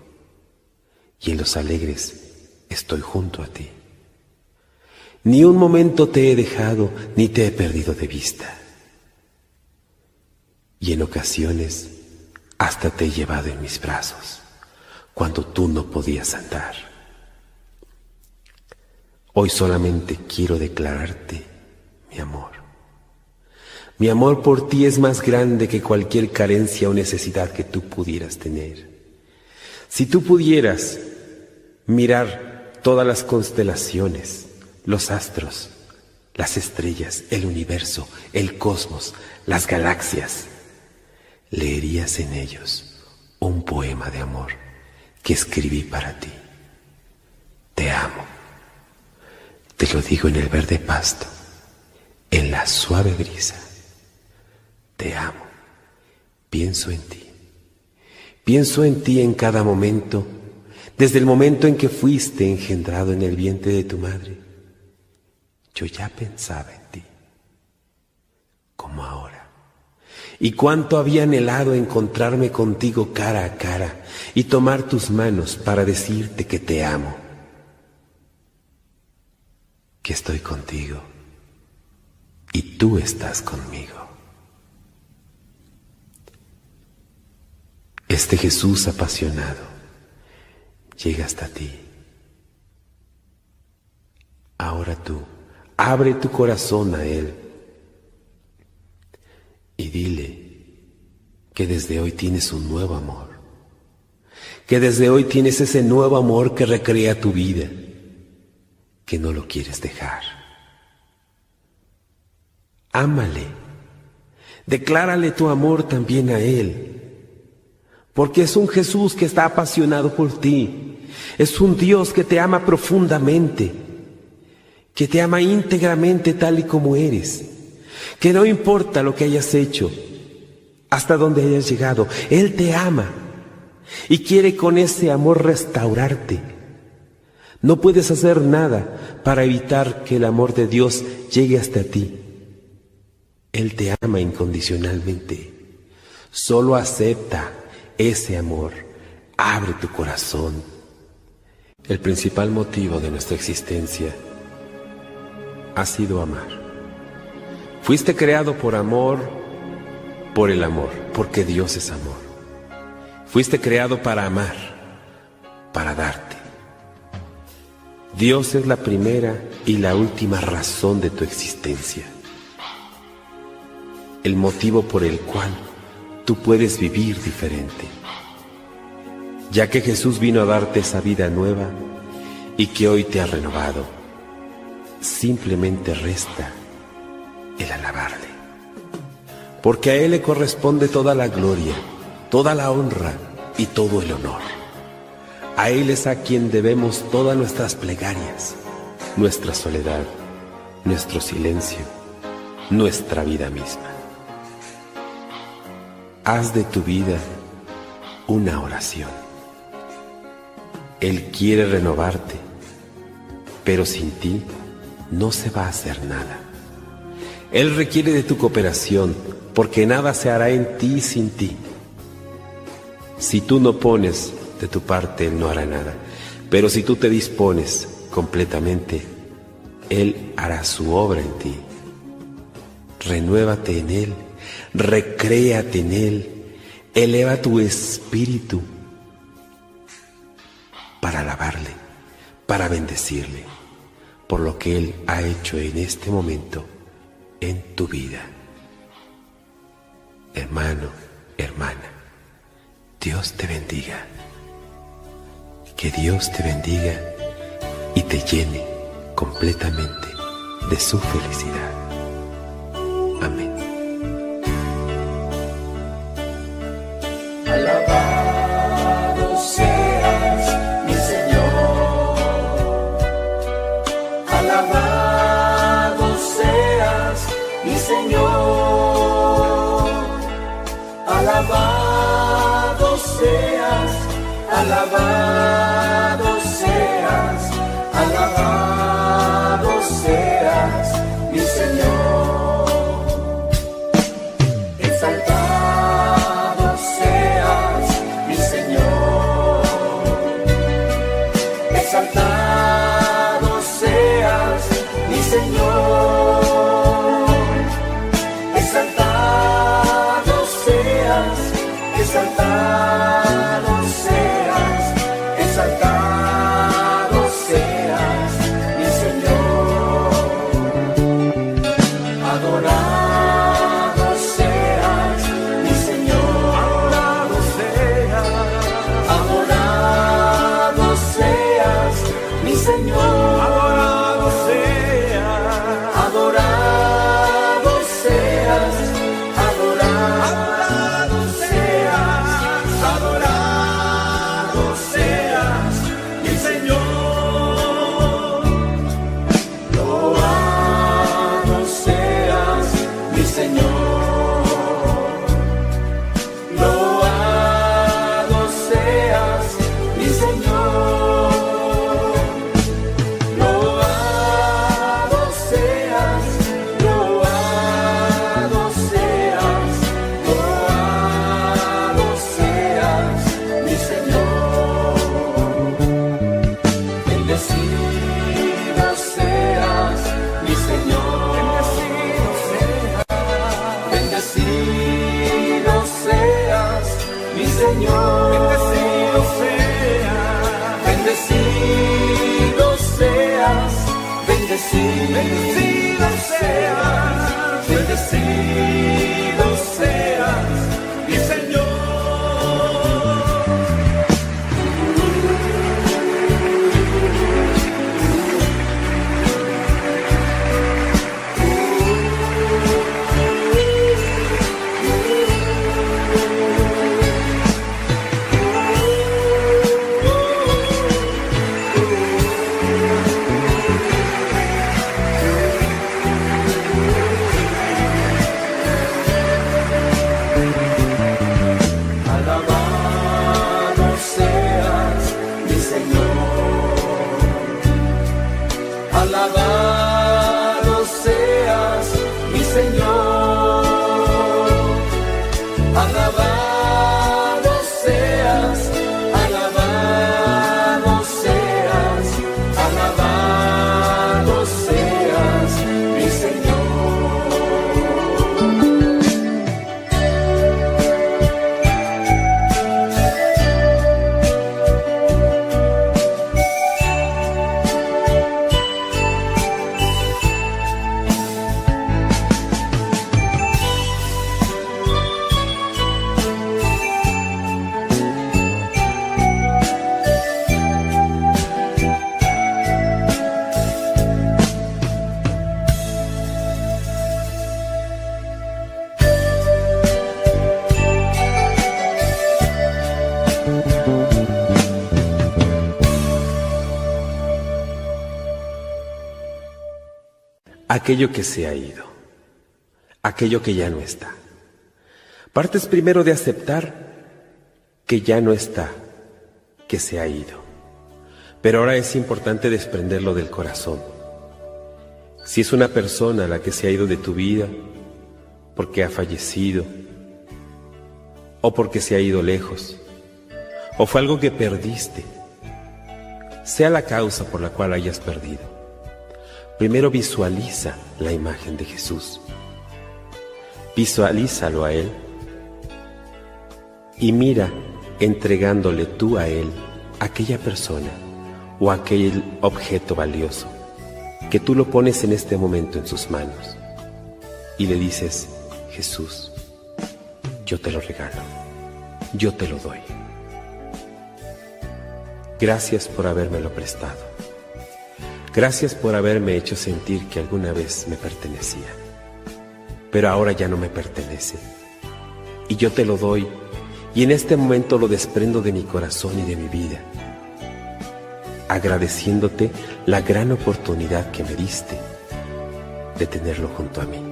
Speaker 3: y en los alegres estoy junto a ti. Ni un momento te he dejado ni te he perdido de vista y en ocasiones hasta te he llevado en mis brazos cuando tú no podías andar. Hoy solamente quiero declararte mi amor. Mi amor por ti es más grande que cualquier carencia o necesidad que tú pudieras tener. Si tú pudieras mirar todas las constelaciones, los astros, las estrellas, el universo, el cosmos, las galaxias, leerías en ellos un poema de amor que escribí para ti. Te amo. Te lo digo en el verde pasto, en la suave brisa. Te amo. Pienso en ti. Pienso en ti en cada momento, desde el momento en que fuiste engendrado en el vientre de tu madre. Yo ya pensaba en ti, como ahora. Y cuánto había anhelado encontrarme contigo cara a cara y tomar tus manos para decirte que te amo, que estoy contigo y tú estás conmigo. Este Jesús apasionado llega hasta ti. Ahora tú, abre tu corazón a Él y dile que desde hoy tienes un nuevo amor, que desde hoy tienes ese nuevo amor que recrea tu vida, que no lo quieres dejar. Ámale, declárale tu amor también a Él porque es un Jesús que está apasionado por ti. Es un Dios que te ama profundamente, que te ama íntegramente tal y como eres, que no importa lo que hayas hecho, hasta donde hayas llegado, Él te ama y quiere con ese amor restaurarte. No puedes hacer nada para evitar que el amor de Dios llegue hasta ti. Él te ama incondicionalmente. Solo acepta ese amor. Abre tu corazón. El principal motivo de nuestra existencia ha sido amar. Fuiste creado por amor, por el amor, porque Dios es amor. Fuiste creado para amar, para darte. Dios es la primera y la última razón de tu existencia. El motivo por el cual tú puedes vivir diferente. Ya que Jesús vino a darte esa vida nueva y que hoy te ha renovado, simplemente resta el alabarle. Porque a Él le corresponde toda la gloria, toda la honra y todo el honor. A Él es a quien debemos todas nuestras plegarias, nuestra soledad, nuestro silencio, nuestra vida misma. Haz de tu vida una oración. Él quiere renovarte, pero sin ti no se va a hacer nada. Él requiere de tu cooperación, porque nada se hará en ti sin ti. Si tú no pones de tu parte, Él no hará nada. Pero si tú te dispones completamente, Él hará su obra en ti. Renuévate en Él recréate en Él, eleva tu espíritu para alabarle, para bendecirle por lo que Él ha hecho en este momento en tu vida. Hermano, hermana, Dios te bendiga. Que Dios te bendiga y te llene completamente de su felicidad. Amén.
Speaker 1: Alabado seas, mi Señor. Alabado seas, mi Señor.
Speaker 3: Aquello que se ha ido, aquello que ya no está. Partes primero de aceptar que ya no está, que se ha ido. Pero ahora es importante desprenderlo del corazón. Si es una persona la que se ha ido de tu vida, porque ha fallecido, o porque se ha ido lejos, o fue algo que perdiste, sea la causa por la cual hayas perdido. Primero visualiza la imagen de Jesús. Visualízalo a Él y mira entregándole tú a Él aquella persona o aquel objeto valioso que tú lo pones en este momento en sus manos y le dices, Jesús, yo te lo regalo, yo te lo doy. Gracias por habérmelo prestado. Gracias por haberme hecho sentir que alguna vez me pertenecía, pero ahora ya no me pertenece. Y yo te lo doy y en este momento lo desprendo de mi corazón y de mi vida, agradeciéndote la gran oportunidad que me diste de tenerlo junto a mí.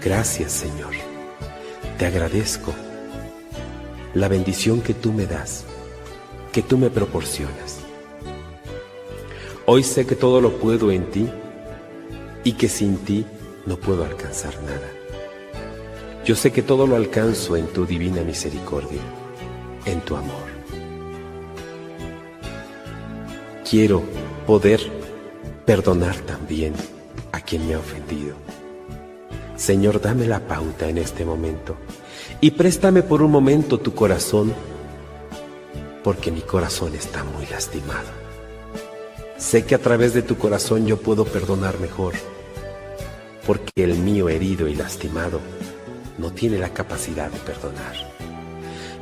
Speaker 3: Gracias Señor, te agradezco la bendición que tú me das, que tú me proporcionas. Hoy sé que todo lo puedo en ti y que sin ti no puedo alcanzar nada. Yo sé que todo lo alcanzo en tu divina misericordia, en tu amor. Quiero poder perdonar también a quien me ha ofendido. Señor, dame la pauta en este momento y préstame por un momento tu corazón, porque mi corazón está muy lastimado. Sé que a través de tu corazón yo puedo perdonar mejor, porque el mío herido y lastimado no tiene la capacidad de perdonar.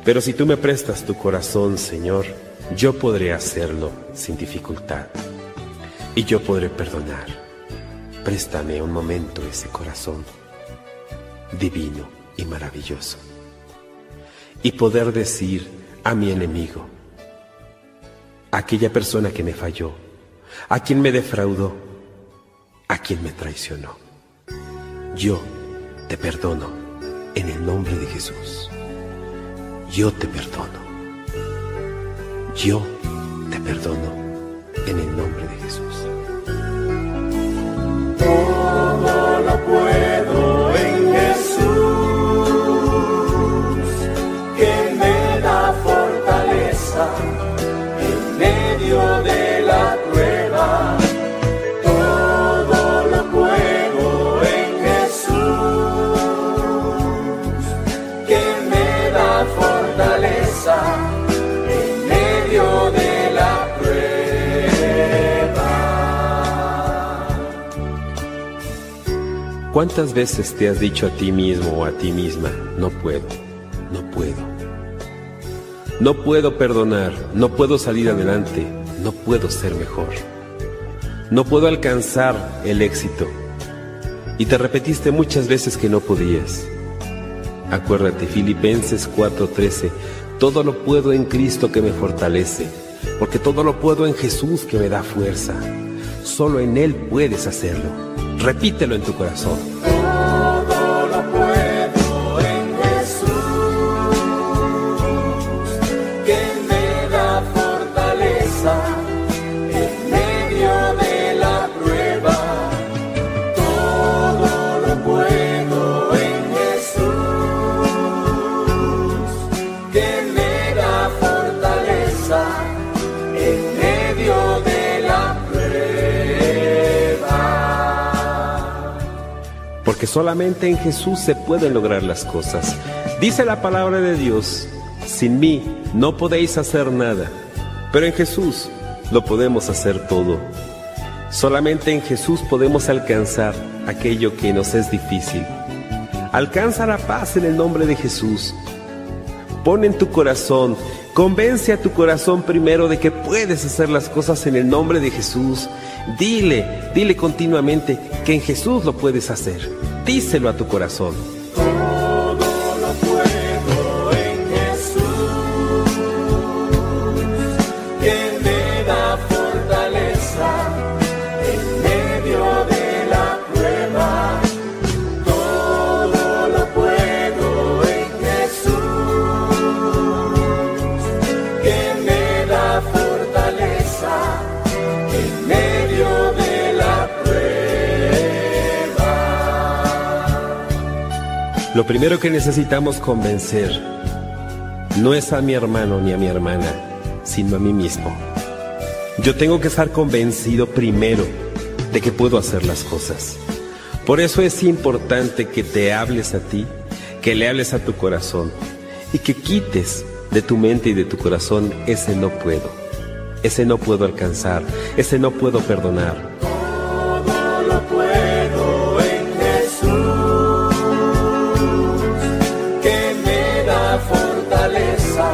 Speaker 3: Pero si tú me prestas tu corazón, Señor, yo podré hacerlo sin dificultad y yo podré perdonar. Préstame un momento ese corazón divino y maravilloso y poder decir a mi enemigo, aquella persona que me falló, a quien me defraudó, a quien me traicionó. Yo te perdono en el nombre de Jesús. Yo te perdono. Yo te perdono en el nombre de Jesús.
Speaker 1: Todo lo puedo ¿Cuántas veces te has dicho a ti mismo o a ti misma, no puedo, no puedo? No puedo perdonar, no puedo salir adelante, no puedo ser mejor. No puedo alcanzar el éxito. Y te repetiste muchas veces que no podías. Acuérdate, Filipenses 4:13, todo lo puedo en Cristo que me fortalece, porque todo lo puedo en Jesús que me da fuerza. Solo en Él puedes hacerlo. Repítelo en tu corazón. Solamente en Jesús se pueden lograr las cosas. Dice la palabra de Dios, sin mí no podéis hacer nada, pero en Jesús lo podemos hacer todo. Solamente en Jesús podemos alcanzar aquello que nos es difícil. Alcanza la paz en el nombre de Jesús. Pon en tu corazón, convence a tu corazón primero de que puedes hacer las cosas en el nombre de Jesús. Dile, dile continuamente que en Jesús lo puedes hacer. Díselo a tu corazón.
Speaker 3: Lo
Speaker 1: primero que necesitamos convencer no es a mi hermano ni a mi hermana, sino a mí mismo. Yo tengo que estar convencido primero de que puedo hacer las cosas. Por eso es importante que te hables a ti, que le hables a tu corazón y que quites de tu mente y de tu corazón ese no puedo, ese no puedo alcanzar, ese no puedo perdonar.
Speaker 3: Que me da fortaleza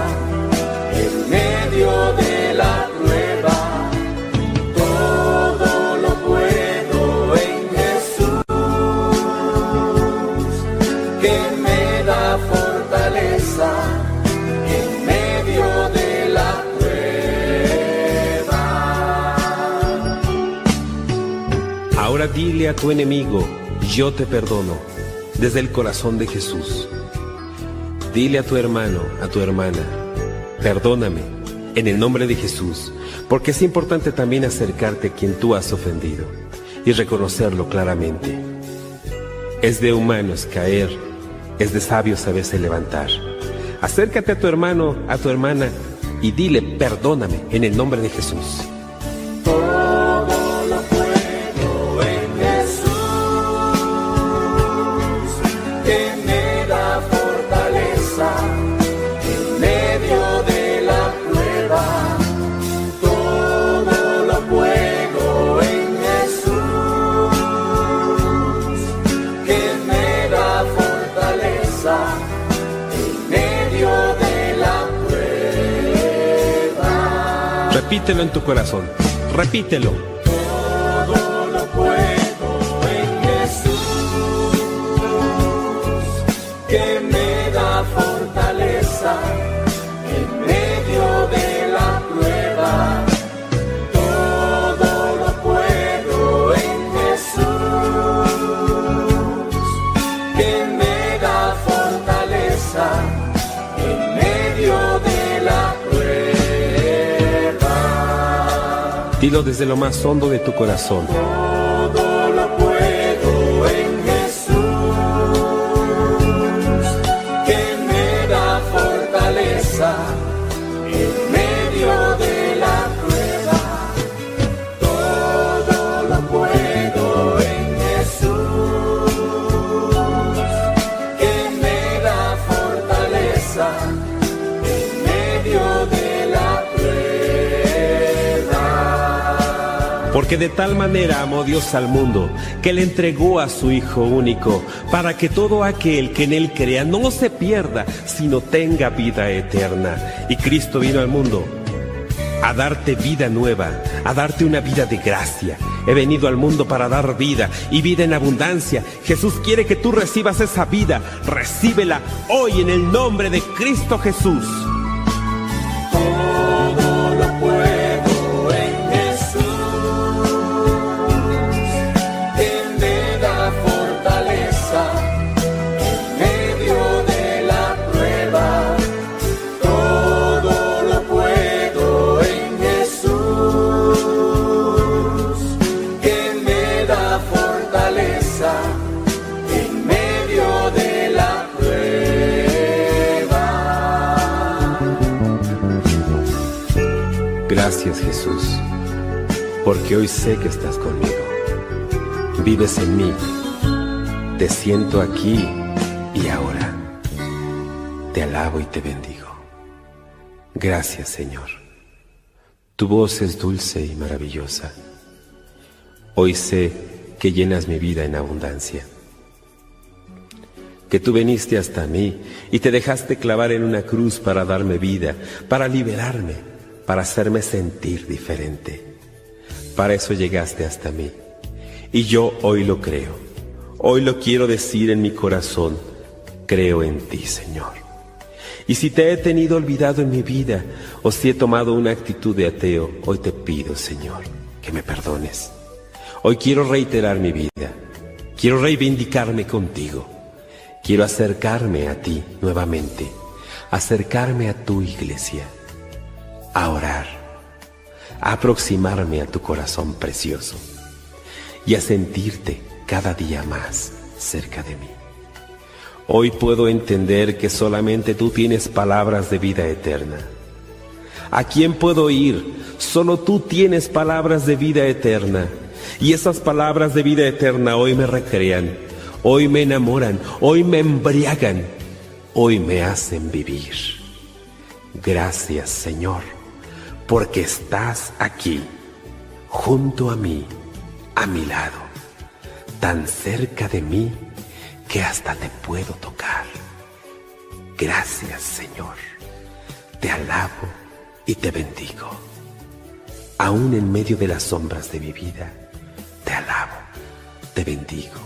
Speaker 3: en medio de la prueba. Todo lo puedo en Jesús, que me da fortaleza en medio de la prueba.
Speaker 1: Ahora dile a tu enemigo, yo te perdono, desde el corazón de Jesús. Dile a tu hermano, a tu hermana, perdóname, en el nombre de Jesús, porque es importante también acercarte a quien tú has ofendido y reconocerlo claramente. Es de humanos caer, es de sabios saberse levantar. Acércate a tu hermano, a tu hermana, y dile, perdóname, en el nombre de Jesús. Repítelo en tu corazón, repítelo. Desde lo más hondo de tu corazón.
Speaker 3: Porque de tal manera amó Dios al mundo, que le entregó a su Hijo único, para que todo aquel que en él crea no se pierda, sino tenga vida eterna. Y Cristo vino al mundo a darte vida nueva, a darte una vida de gracia. He venido al mundo para dar vida y vida en abundancia. Jesús quiere que tú recibas esa vida. Recíbela hoy en el nombre de Cristo Jesús. Porque hoy sé que estás conmigo. Vives en mí. Te siento aquí y ahora. Te alabo y te bendigo. Gracias Señor. Tu voz es dulce y maravillosa. Hoy sé que llenas mi vida en abundancia. Que tú viniste hasta mí y te dejaste clavar en una cruz para darme vida, para liberarme para hacerme sentir diferente. Para eso llegaste hasta mí. Y yo hoy lo creo. Hoy lo quiero decir en mi corazón. Creo en ti, Señor. Y si te he tenido olvidado en mi vida o si he tomado una actitud de ateo, hoy te pido, Señor, que me perdones. Hoy quiero reiterar mi vida. Quiero reivindicarme contigo. Quiero acercarme a ti nuevamente. Acercarme a tu iglesia a orar, a aproximarme a tu corazón precioso y a sentirte cada día más cerca de mí. Hoy puedo entender que solamente tú tienes palabras de vida eterna. ¿A quién puedo ir? Solo tú tienes palabras de vida eterna. Y esas palabras de vida eterna hoy me recrean, hoy me enamoran, hoy me embriagan, hoy me hacen vivir. Gracias Señor porque estás aquí, junto a mí, a mi lado, tan cerca de mí que hasta te puedo tocar. Gracias Señor, te alabo y te bendigo. Aún en medio de las sombras de mi vida, te alabo, te bendigo.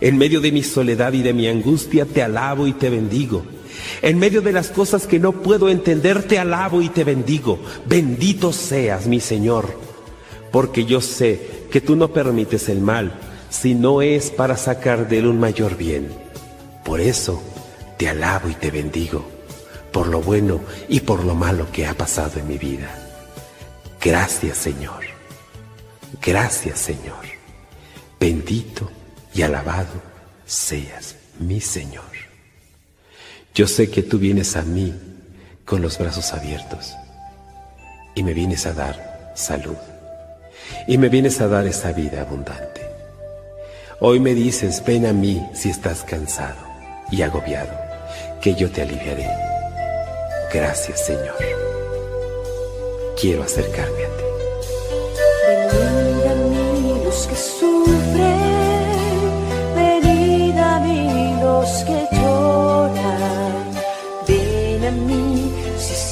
Speaker 3: En medio de mi soledad y de mi angustia, te alabo y te bendigo en medio de las cosas que no puedo entender, te alabo y te bendigo. Bendito seas, mi Señor, porque yo sé que tú no permites el mal si no es para sacar de él un mayor bien. Por eso te alabo y te bendigo, por lo bueno y por lo malo que ha pasado en mi vida. Gracias, Señor. Gracias, Señor. Bendito y alabado seas, mi Señor. Yo sé que tú vienes a mí con los brazos abiertos y me vienes a dar salud y me vienes a dar esa vida abundante. Hoy me dices, ven a mí si estás cansado y agobiado, que yo te aliviaré. Gracias Señor. Quiero acercarme a ti.
Speaker 2: Venid a mí los que sufren, venid a mí los que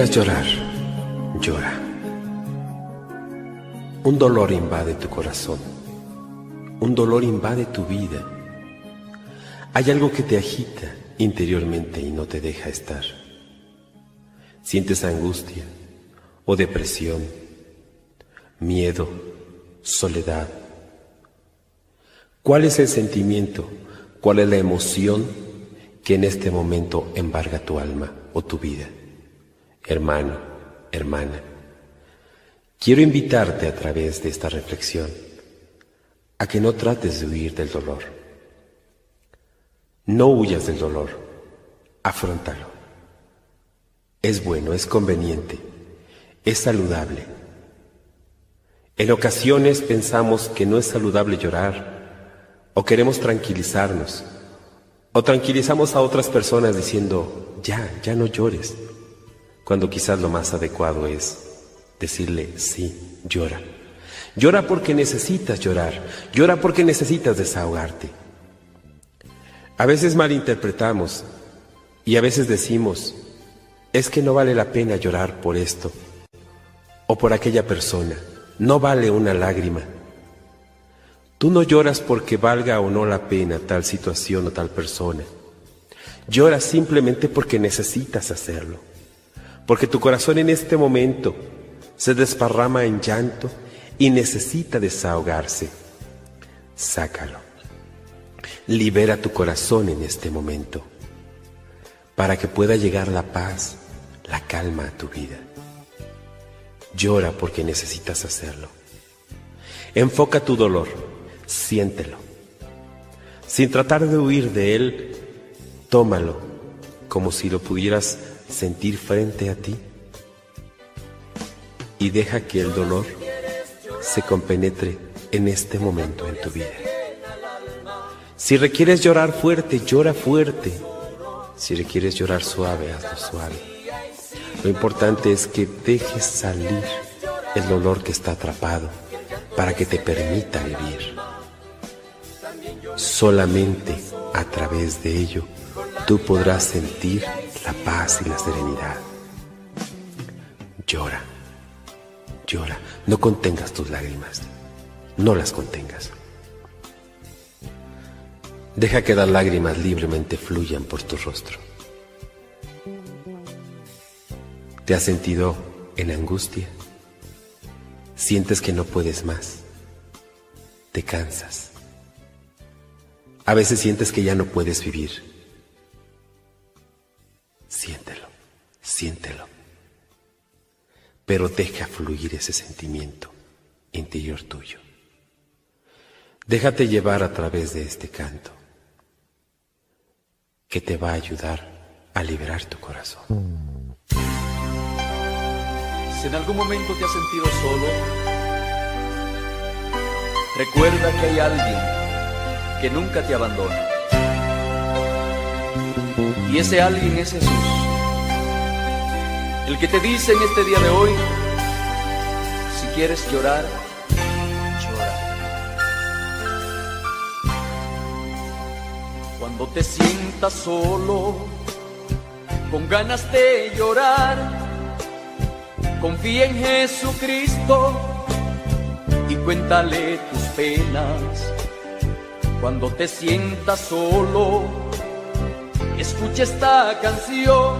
Speaker 3: quieras llorar, llora. Un dolor invade tu corazón. Un dolor invade tu vida. Hay algo que te agita interiormente y no te deja estar. Sientes angustia o depresión, miedo, soledad. ¿Cuál es el sentimiento? ¿Cuál es la emoción que en este momento embarga tu alma o tu vida? Hermano, hermana, quiero invitarte a través de esta reflexión a que no trates de huir del dolor. No huyas del dolor, afrontalo. Es bueno, es conveniente, es saludable. En ocasiones pensamos que no es saludable llorar o queremos tranquilizarnos o tranquilizamos a otras personas diciendo, ya, ya no llores, cuando quizás lo más adecuado es decirle, sí, llora. Llora porque necesitas llorar, llora porque necesitas desahogarte. A veces malinterpretamos y a veces decimos, es que no vale la pena llorar por esto o por aquella persona, no vale una lágrima. Tú no lloras porque valga o no la pena tal situación o tal persona. Lloras simplemente porque necesitas hacerlo, porque tu corazón en este momento se desparrama en llanto y necesita desahogarse. Sácalo. Libera tu corazón en este momento para que pueda llegar la paz, la calma a tu vida. Llora porque necesitas hacerlo. Enfoca tu dolor, siéntelo. Sin tratar de huir de él, tómalo como si lo pudieras sentir frente a ti. y deja que el dolor se compenetre en este momento en tu vida. Si requieres llorar fuerte, llora fuerte. Si requieres llorar suave, hazlo suave. Lo importante es que dejes salir el dolor que está atrapado para que te permita vivir. Solamente a través de ello tú podrás sentir la paz y la serenidad. Llora, llora, no contengas tus lágrimas, no las contengas. Deja que las lágrimas libremente fluyan por tu rostro. ¿Te has sentido en angustia? Sientes que no puedes más. Te cansas. A veces sientes que ya no puedes vivir. Siéntelo, siéntelo. Pero deja fluir ese sentimiento interior tuyo. Déjate llevar a través de este canto que te va a ayudar a liberar tu corazón.
Speaker 1: Si en algún momento te has sentido solo, recuerda que hay alguien que nunca te abandona. Y ese alguien es Jesús. El que te dice en este día de hoy, si quieres llorar, Cuando te sientas solo, con ganas de llorar, confía en Jesucristo y cuéntale tus penas. Cuando te sientas solo, escucha esta canción,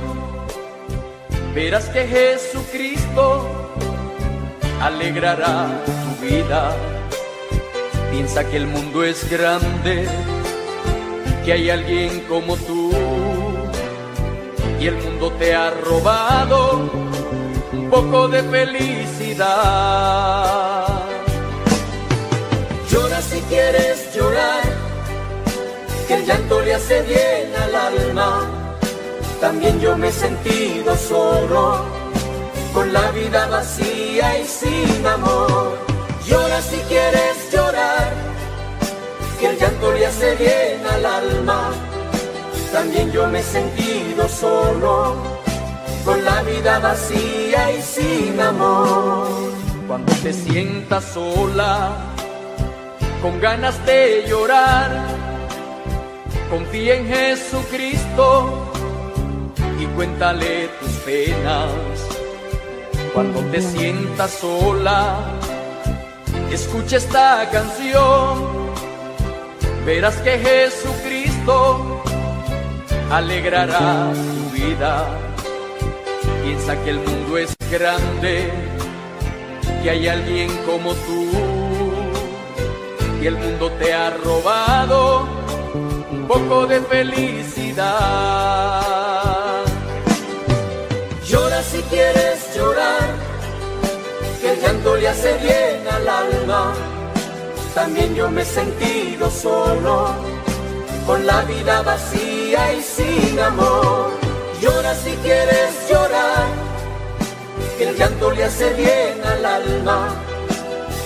Speaker 1: verás que Jesucristo alegrará tu vida. Piensa que el mundo es grande que hay alguien como tú y el mundo te ha robado un poco de felicidad.
Speaker 4: Llora si quieres llorar, que el llanto le hace bien También yo me he sentido solo, con la vida vacía y sin amor. Llora si quieres llorar que el llanto le hace bien al alma. También yo me he sentido solo, con la vida vacía y sin amor.
Speaker 1: Cuando te sientas sola, con ganas de llorar, confía en Jesucristo y cuéntale tus penas. Cuando te sientas sola, escucha esta canción verás que Jesucristo alegrará tu vida. Piensa que el mundo es grande, que hay alguien como tú, y el mundo te ha robado poco de felicidad.
Speaker 4: Llora si quieres llorar, que el llanto le hace bien al alma también yo me he sentido solo, con la vida vacía y sin amor. Llora si quieres llorar, que el llanto le hace bien al alma.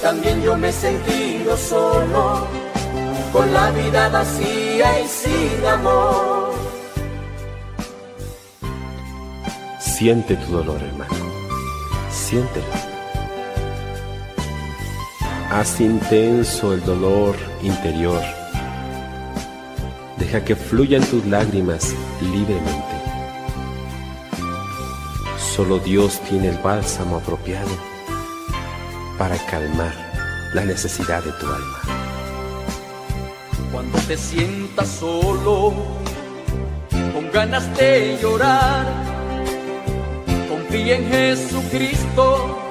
Speaker 4: También yo me he sentido solo, con la vida vacía y sin amor.
Speaker 3: Siente tu dolor, hermano. Siéntelo Haz intenso el dolor interior. Deja que fluyan tus lágrimas libremente. Solo Dios tiene el bálsamo apropiado para calmar la necesidad de tu alma.
Speaker 1: Cuando te sientas solo, con ganas de llorar, confía en Jesucristo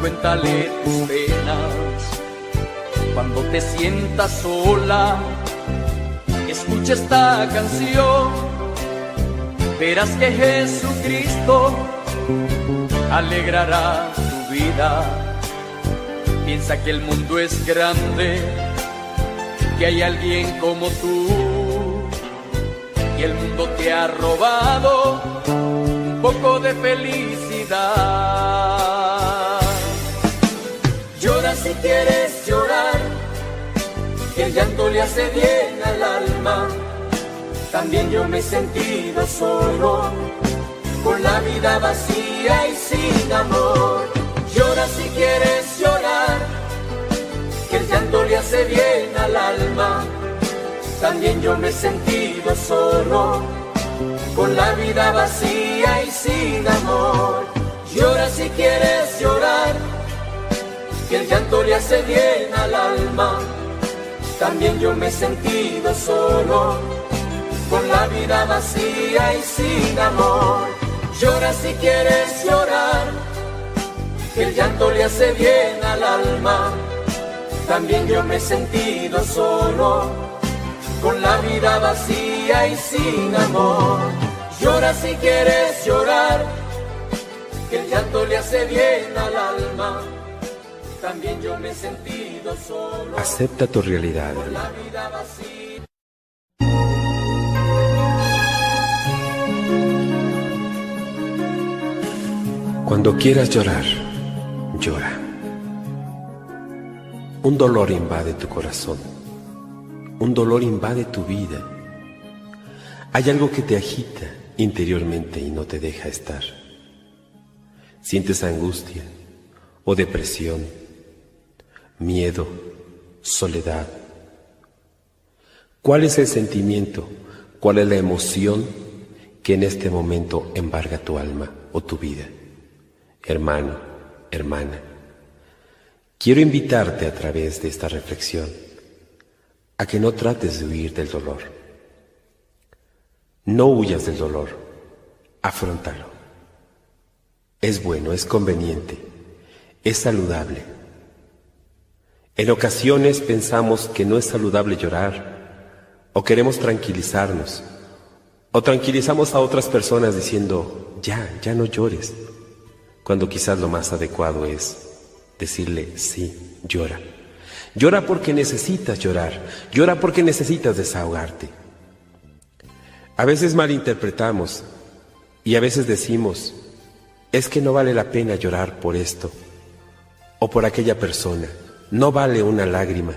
Speaker 1: cuéntale tus penas. Cuando te sientas sola, escucha esta canción. Verás que Jesucristo alegrará tu vida. Piensa que el mundo es grande, que hay alguien como tú. Y el mundo te ha robado un poco de felicidad. quieres llorar, que el llanto le hace bien al alma. También yo me he sentido solo, con la vida vacía y sin amor. Llora si quieres llorar, que el llanto le hace bien al alma. También yo me he sentido solo, con la vida vacía y sin amor. Llora si quieres llorar, que el llanto le hace bien al alma. También yo me he sentido solo, con la vida vacía y sin amor. Llora si quieres llorar, que el llanto le hace bien al alma. También yo me he sentido solo, con la vida vacía y sin amor. Llora si quieres llorar, que el llanto le hace bien al alma. También yo me he sentido solo,
Speaker 3: Acepta tu realidad,
Speaker 1: con la vida vacía.
Speaker 3: Cuando quieras llorar, llora. Un dolor invade tu corazón. Un dolor invade tu vida. Hay algo que te agita interiormente y no te deja estar. Sientes angustia o depresión, miedo, soledad. ¿Cuál es el sentimiento? ¿Cuál es la emoción que en este momento embarga tu alma o tu vida? Hermano, hermana, quiero invitarte a través de esta reflexión a que no trates de huir del dolor. No huyas del dolor, afrontalo. Es bueno, es conveniente, es saludable. En ocasiones pensamos que no es saludable llorar o queremos tranquilizarnos o tranquilizamos a otras personas diciendo, ya, ya no llores, cuando quizás lo más adecuado es decirle, sí, llora. Llora porque necesitas llorar, llora porque necesitas desahogarte. A veces malinterpretamos y a veces decimos, es que no vale la pena llorar por esto o por aquella persona, no vale una lágrima.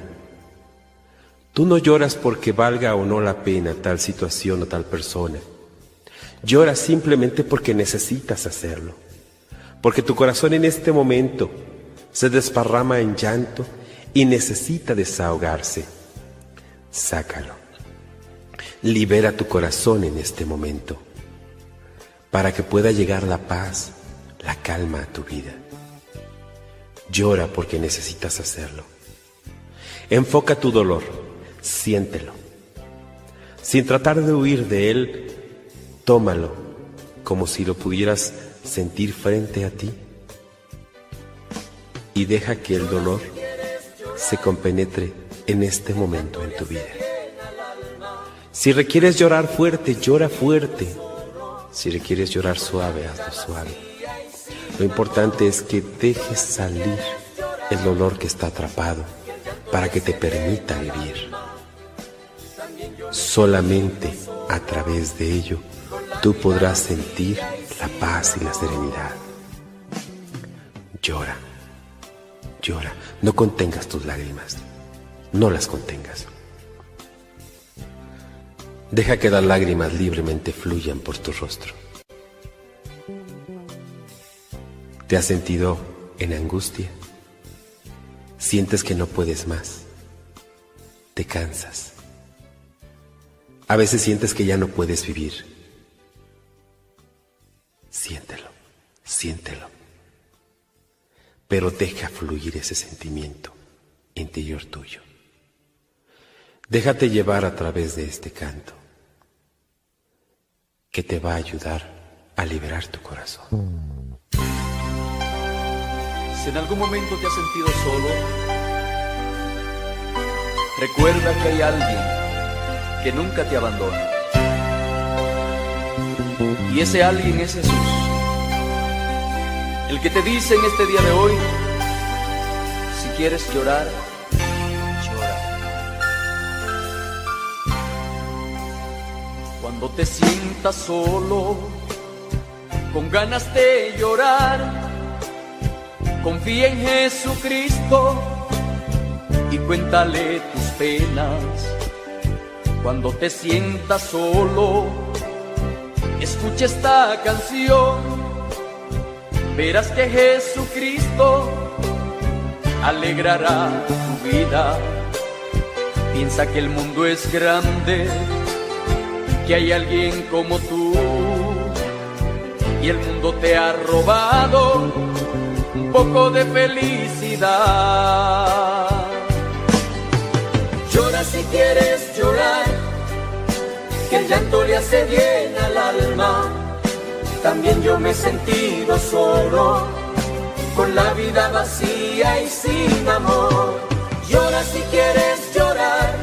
Speaker 3: Tú no lloras porque valga o no la pena tal situación o tal persona. Lloras simplemente porque necesitas hacerlo, porque tu corazón en este momento se desparrama en llanto y necesita desahogarse. Sácalo. Libera tu corazón en este momento para que pueda llegar la paz, la calma a tu vida. Llora porque necesitas hacerlo. Enfoca tu dolor, siéntelo. Sin tratar de huir de él, tómalo como si lo pudieras sentir frente a ti y deja que el dolor se compenetre en este momento en tu vida. Si requieres llorar fuerte, llora fuerte. Si requieres llorar suave, hazlo suave. Lo importante es que dejes salir el dolor que está atrapado para que te permita vivir. Solamente a través de ello tú podrás sentir la paz y la serenidad. Llora, llora, no contengas tus lágrimas, no las contengas. Deja que las lágrimas libremente fluyan por tu rostro. ¿Te has sentido en angustia? Sientes que no puedes más. Te cansas. A veces sientes que ya no puedes vivir. Siéntelo, siéntelo. Pero deja fluir ese sentimiento interior tuyo. Déjate llevar a través de este canto que te va a ayudar a liberar tu corazón.
Speaker 2: Si en algún momento te has sentido solo, recuerda que hay alguien que nunca te abandona. Y ese alguien es Jesús. El que te dice en este día de hoy, si quieres llorar, llora. Cuando te sientas solo, con ganas de llorar, confía en Jesucristo, y cuéntale tus penas. Cuando te sientas solo, escucha esta canción. Verás que Jesucristo alegrará tu vida. Piensa que el mundo es grande, que hay alguien como tú y el mundo te ha robado un poco de felicidad.
Speaker 1: Llora si quieres llorar, que el llanto le hace bien al alma. También yo me he sentido solo, con la vida vacía y sin amor. Llora si quieres llorar,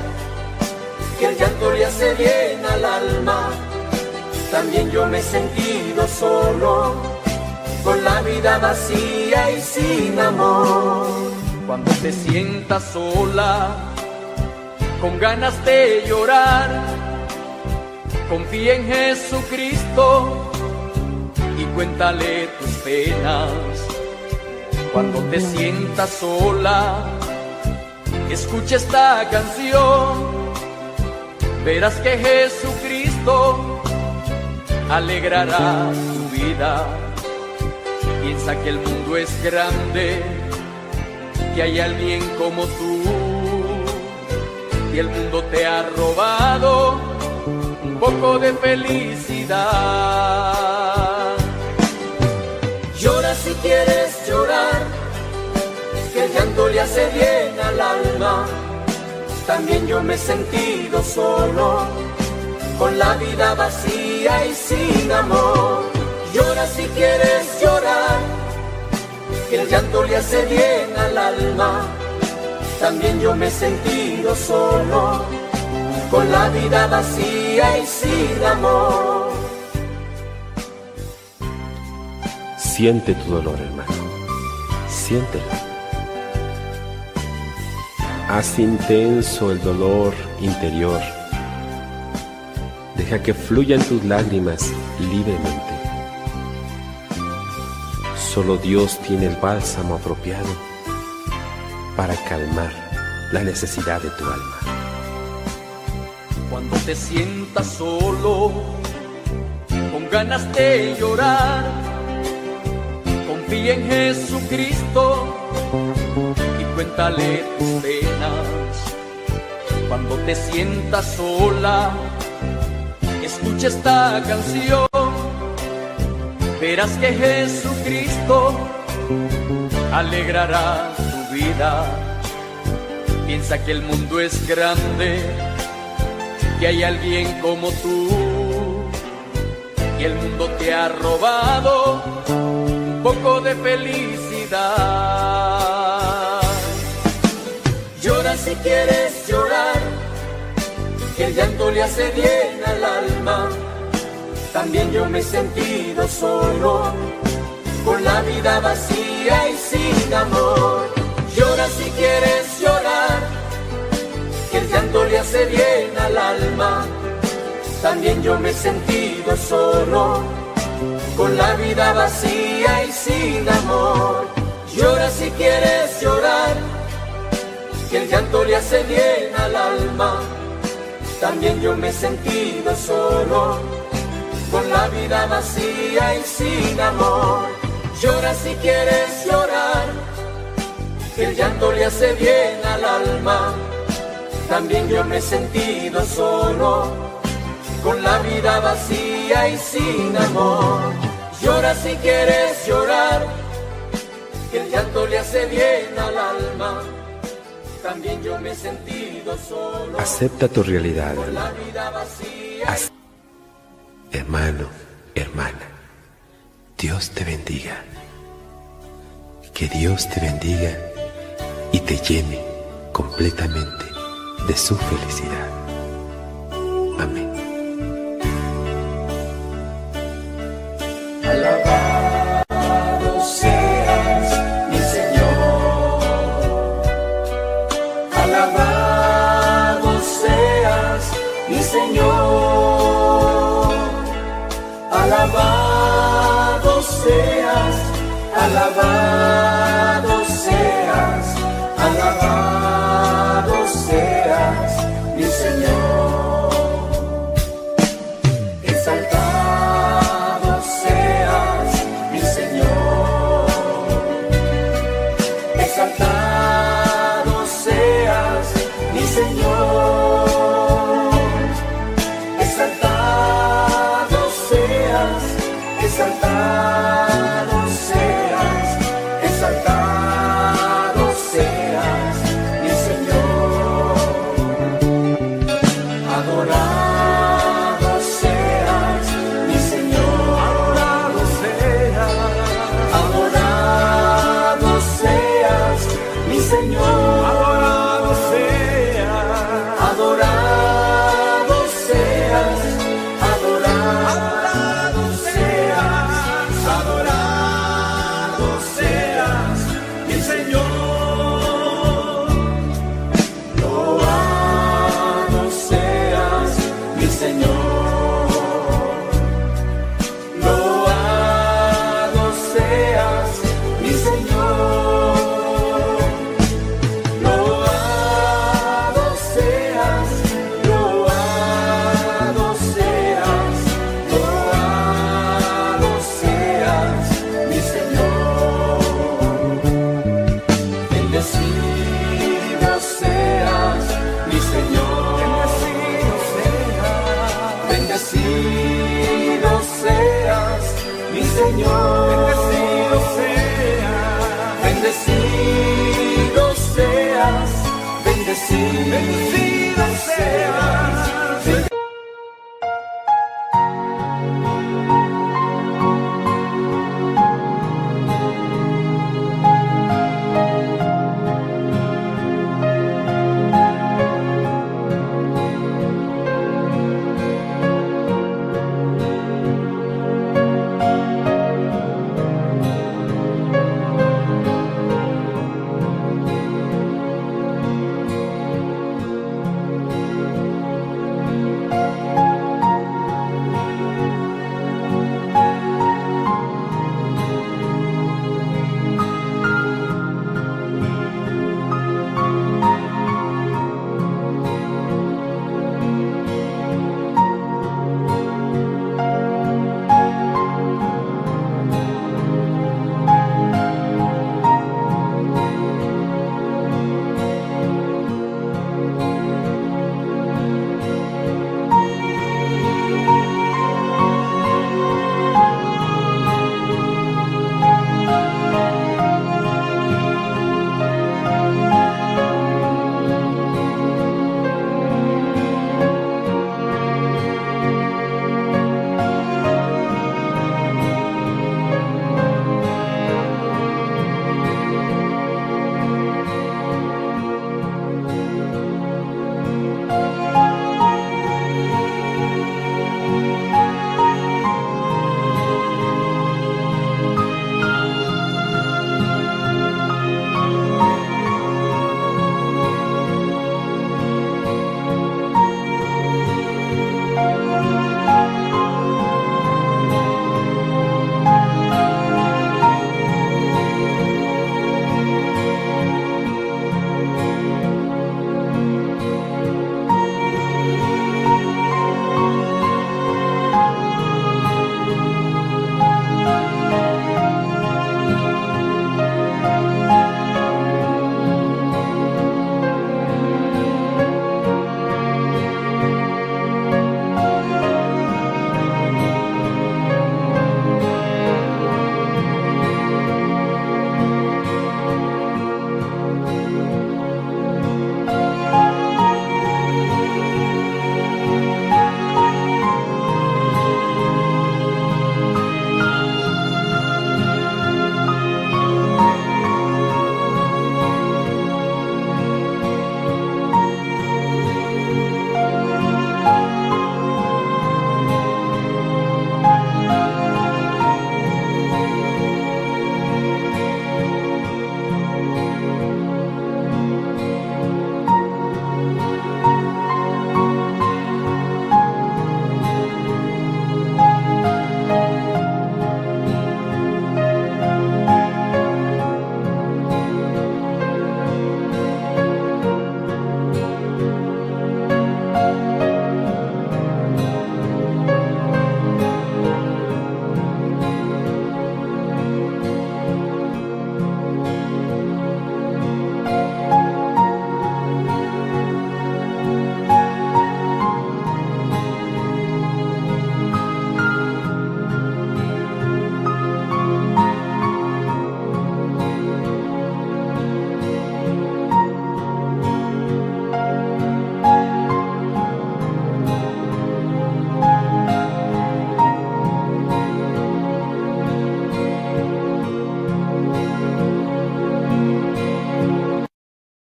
Speaker 1: que el llanto le hace bien al alma también yo me he sentido solo, con la vida vacía y sin amor.
Speaker 2: Cuando te sientas sola, con ganas de llorar, confía en Jesucristo y cuéntale tus penas. Cuando te sientas sola, escucha esta canción, verás que Jesucristo alegrará tu vida. Piensa que el mundo es grande, que hay alguien como tú y el mundo te ha robado un poco de felicidad.
Speaker 1: Si quieres llorar, que el llanto le hace bien al alma. También yo me he sentido solo con la vida vacía y sin amor. Llora si quieres llorar, que el llanto le hace bien al alma. También yo me he sentido solo, con la vida vacía y sin amor.
Speaker 3: Siente tu dolor, hermano. Siéntelo. Haz intenso el dolor interior Deja que fluyan tus lágrimas libremente. Solo Dios tiene el bálsamo apropiado para calmar la necesidad de tu alma.
Speaker 2: Cuando te sientas solo, con ganas de llorar, confía en Jesucristo y cuéntale tus penas. Cuando te sientas sola, escucha esta canción, verás que Jesucristo alegrará tu vida. Piensa que el mundo es grande, que hay alguien como tú, y el mundo te ha robado poco de felicidad.
Speaker 1: Llora si quieres llorar que el llanto le hace bien al alma. También yo me he sentido solo, con la vida vacía y sin amor. Llora si quieres llorar, que el llanto le hace bien al alma. También yo me he sentido solo, con la vida vacía y sin amor. Llora si quieres llorar, que el llanto le hace bien al alma también yo me he sentido solo, con la vida vacía y sin amor. Llora si quieres llorar, que el llanto le hace bien al alma. También yo me he sentido solo, con la vida vacía y sin amor. Llora si quieres llorar, que el llanto le hace bien al alma también yo me he sentido solo.
Speaker 3: Acepta tu realidad, hermano. hermano, hermana. Dios te bendiga. Que Dios te bendiga y te llene completamente de su felicidad. Amén.
Speaker 1: Alabado seas,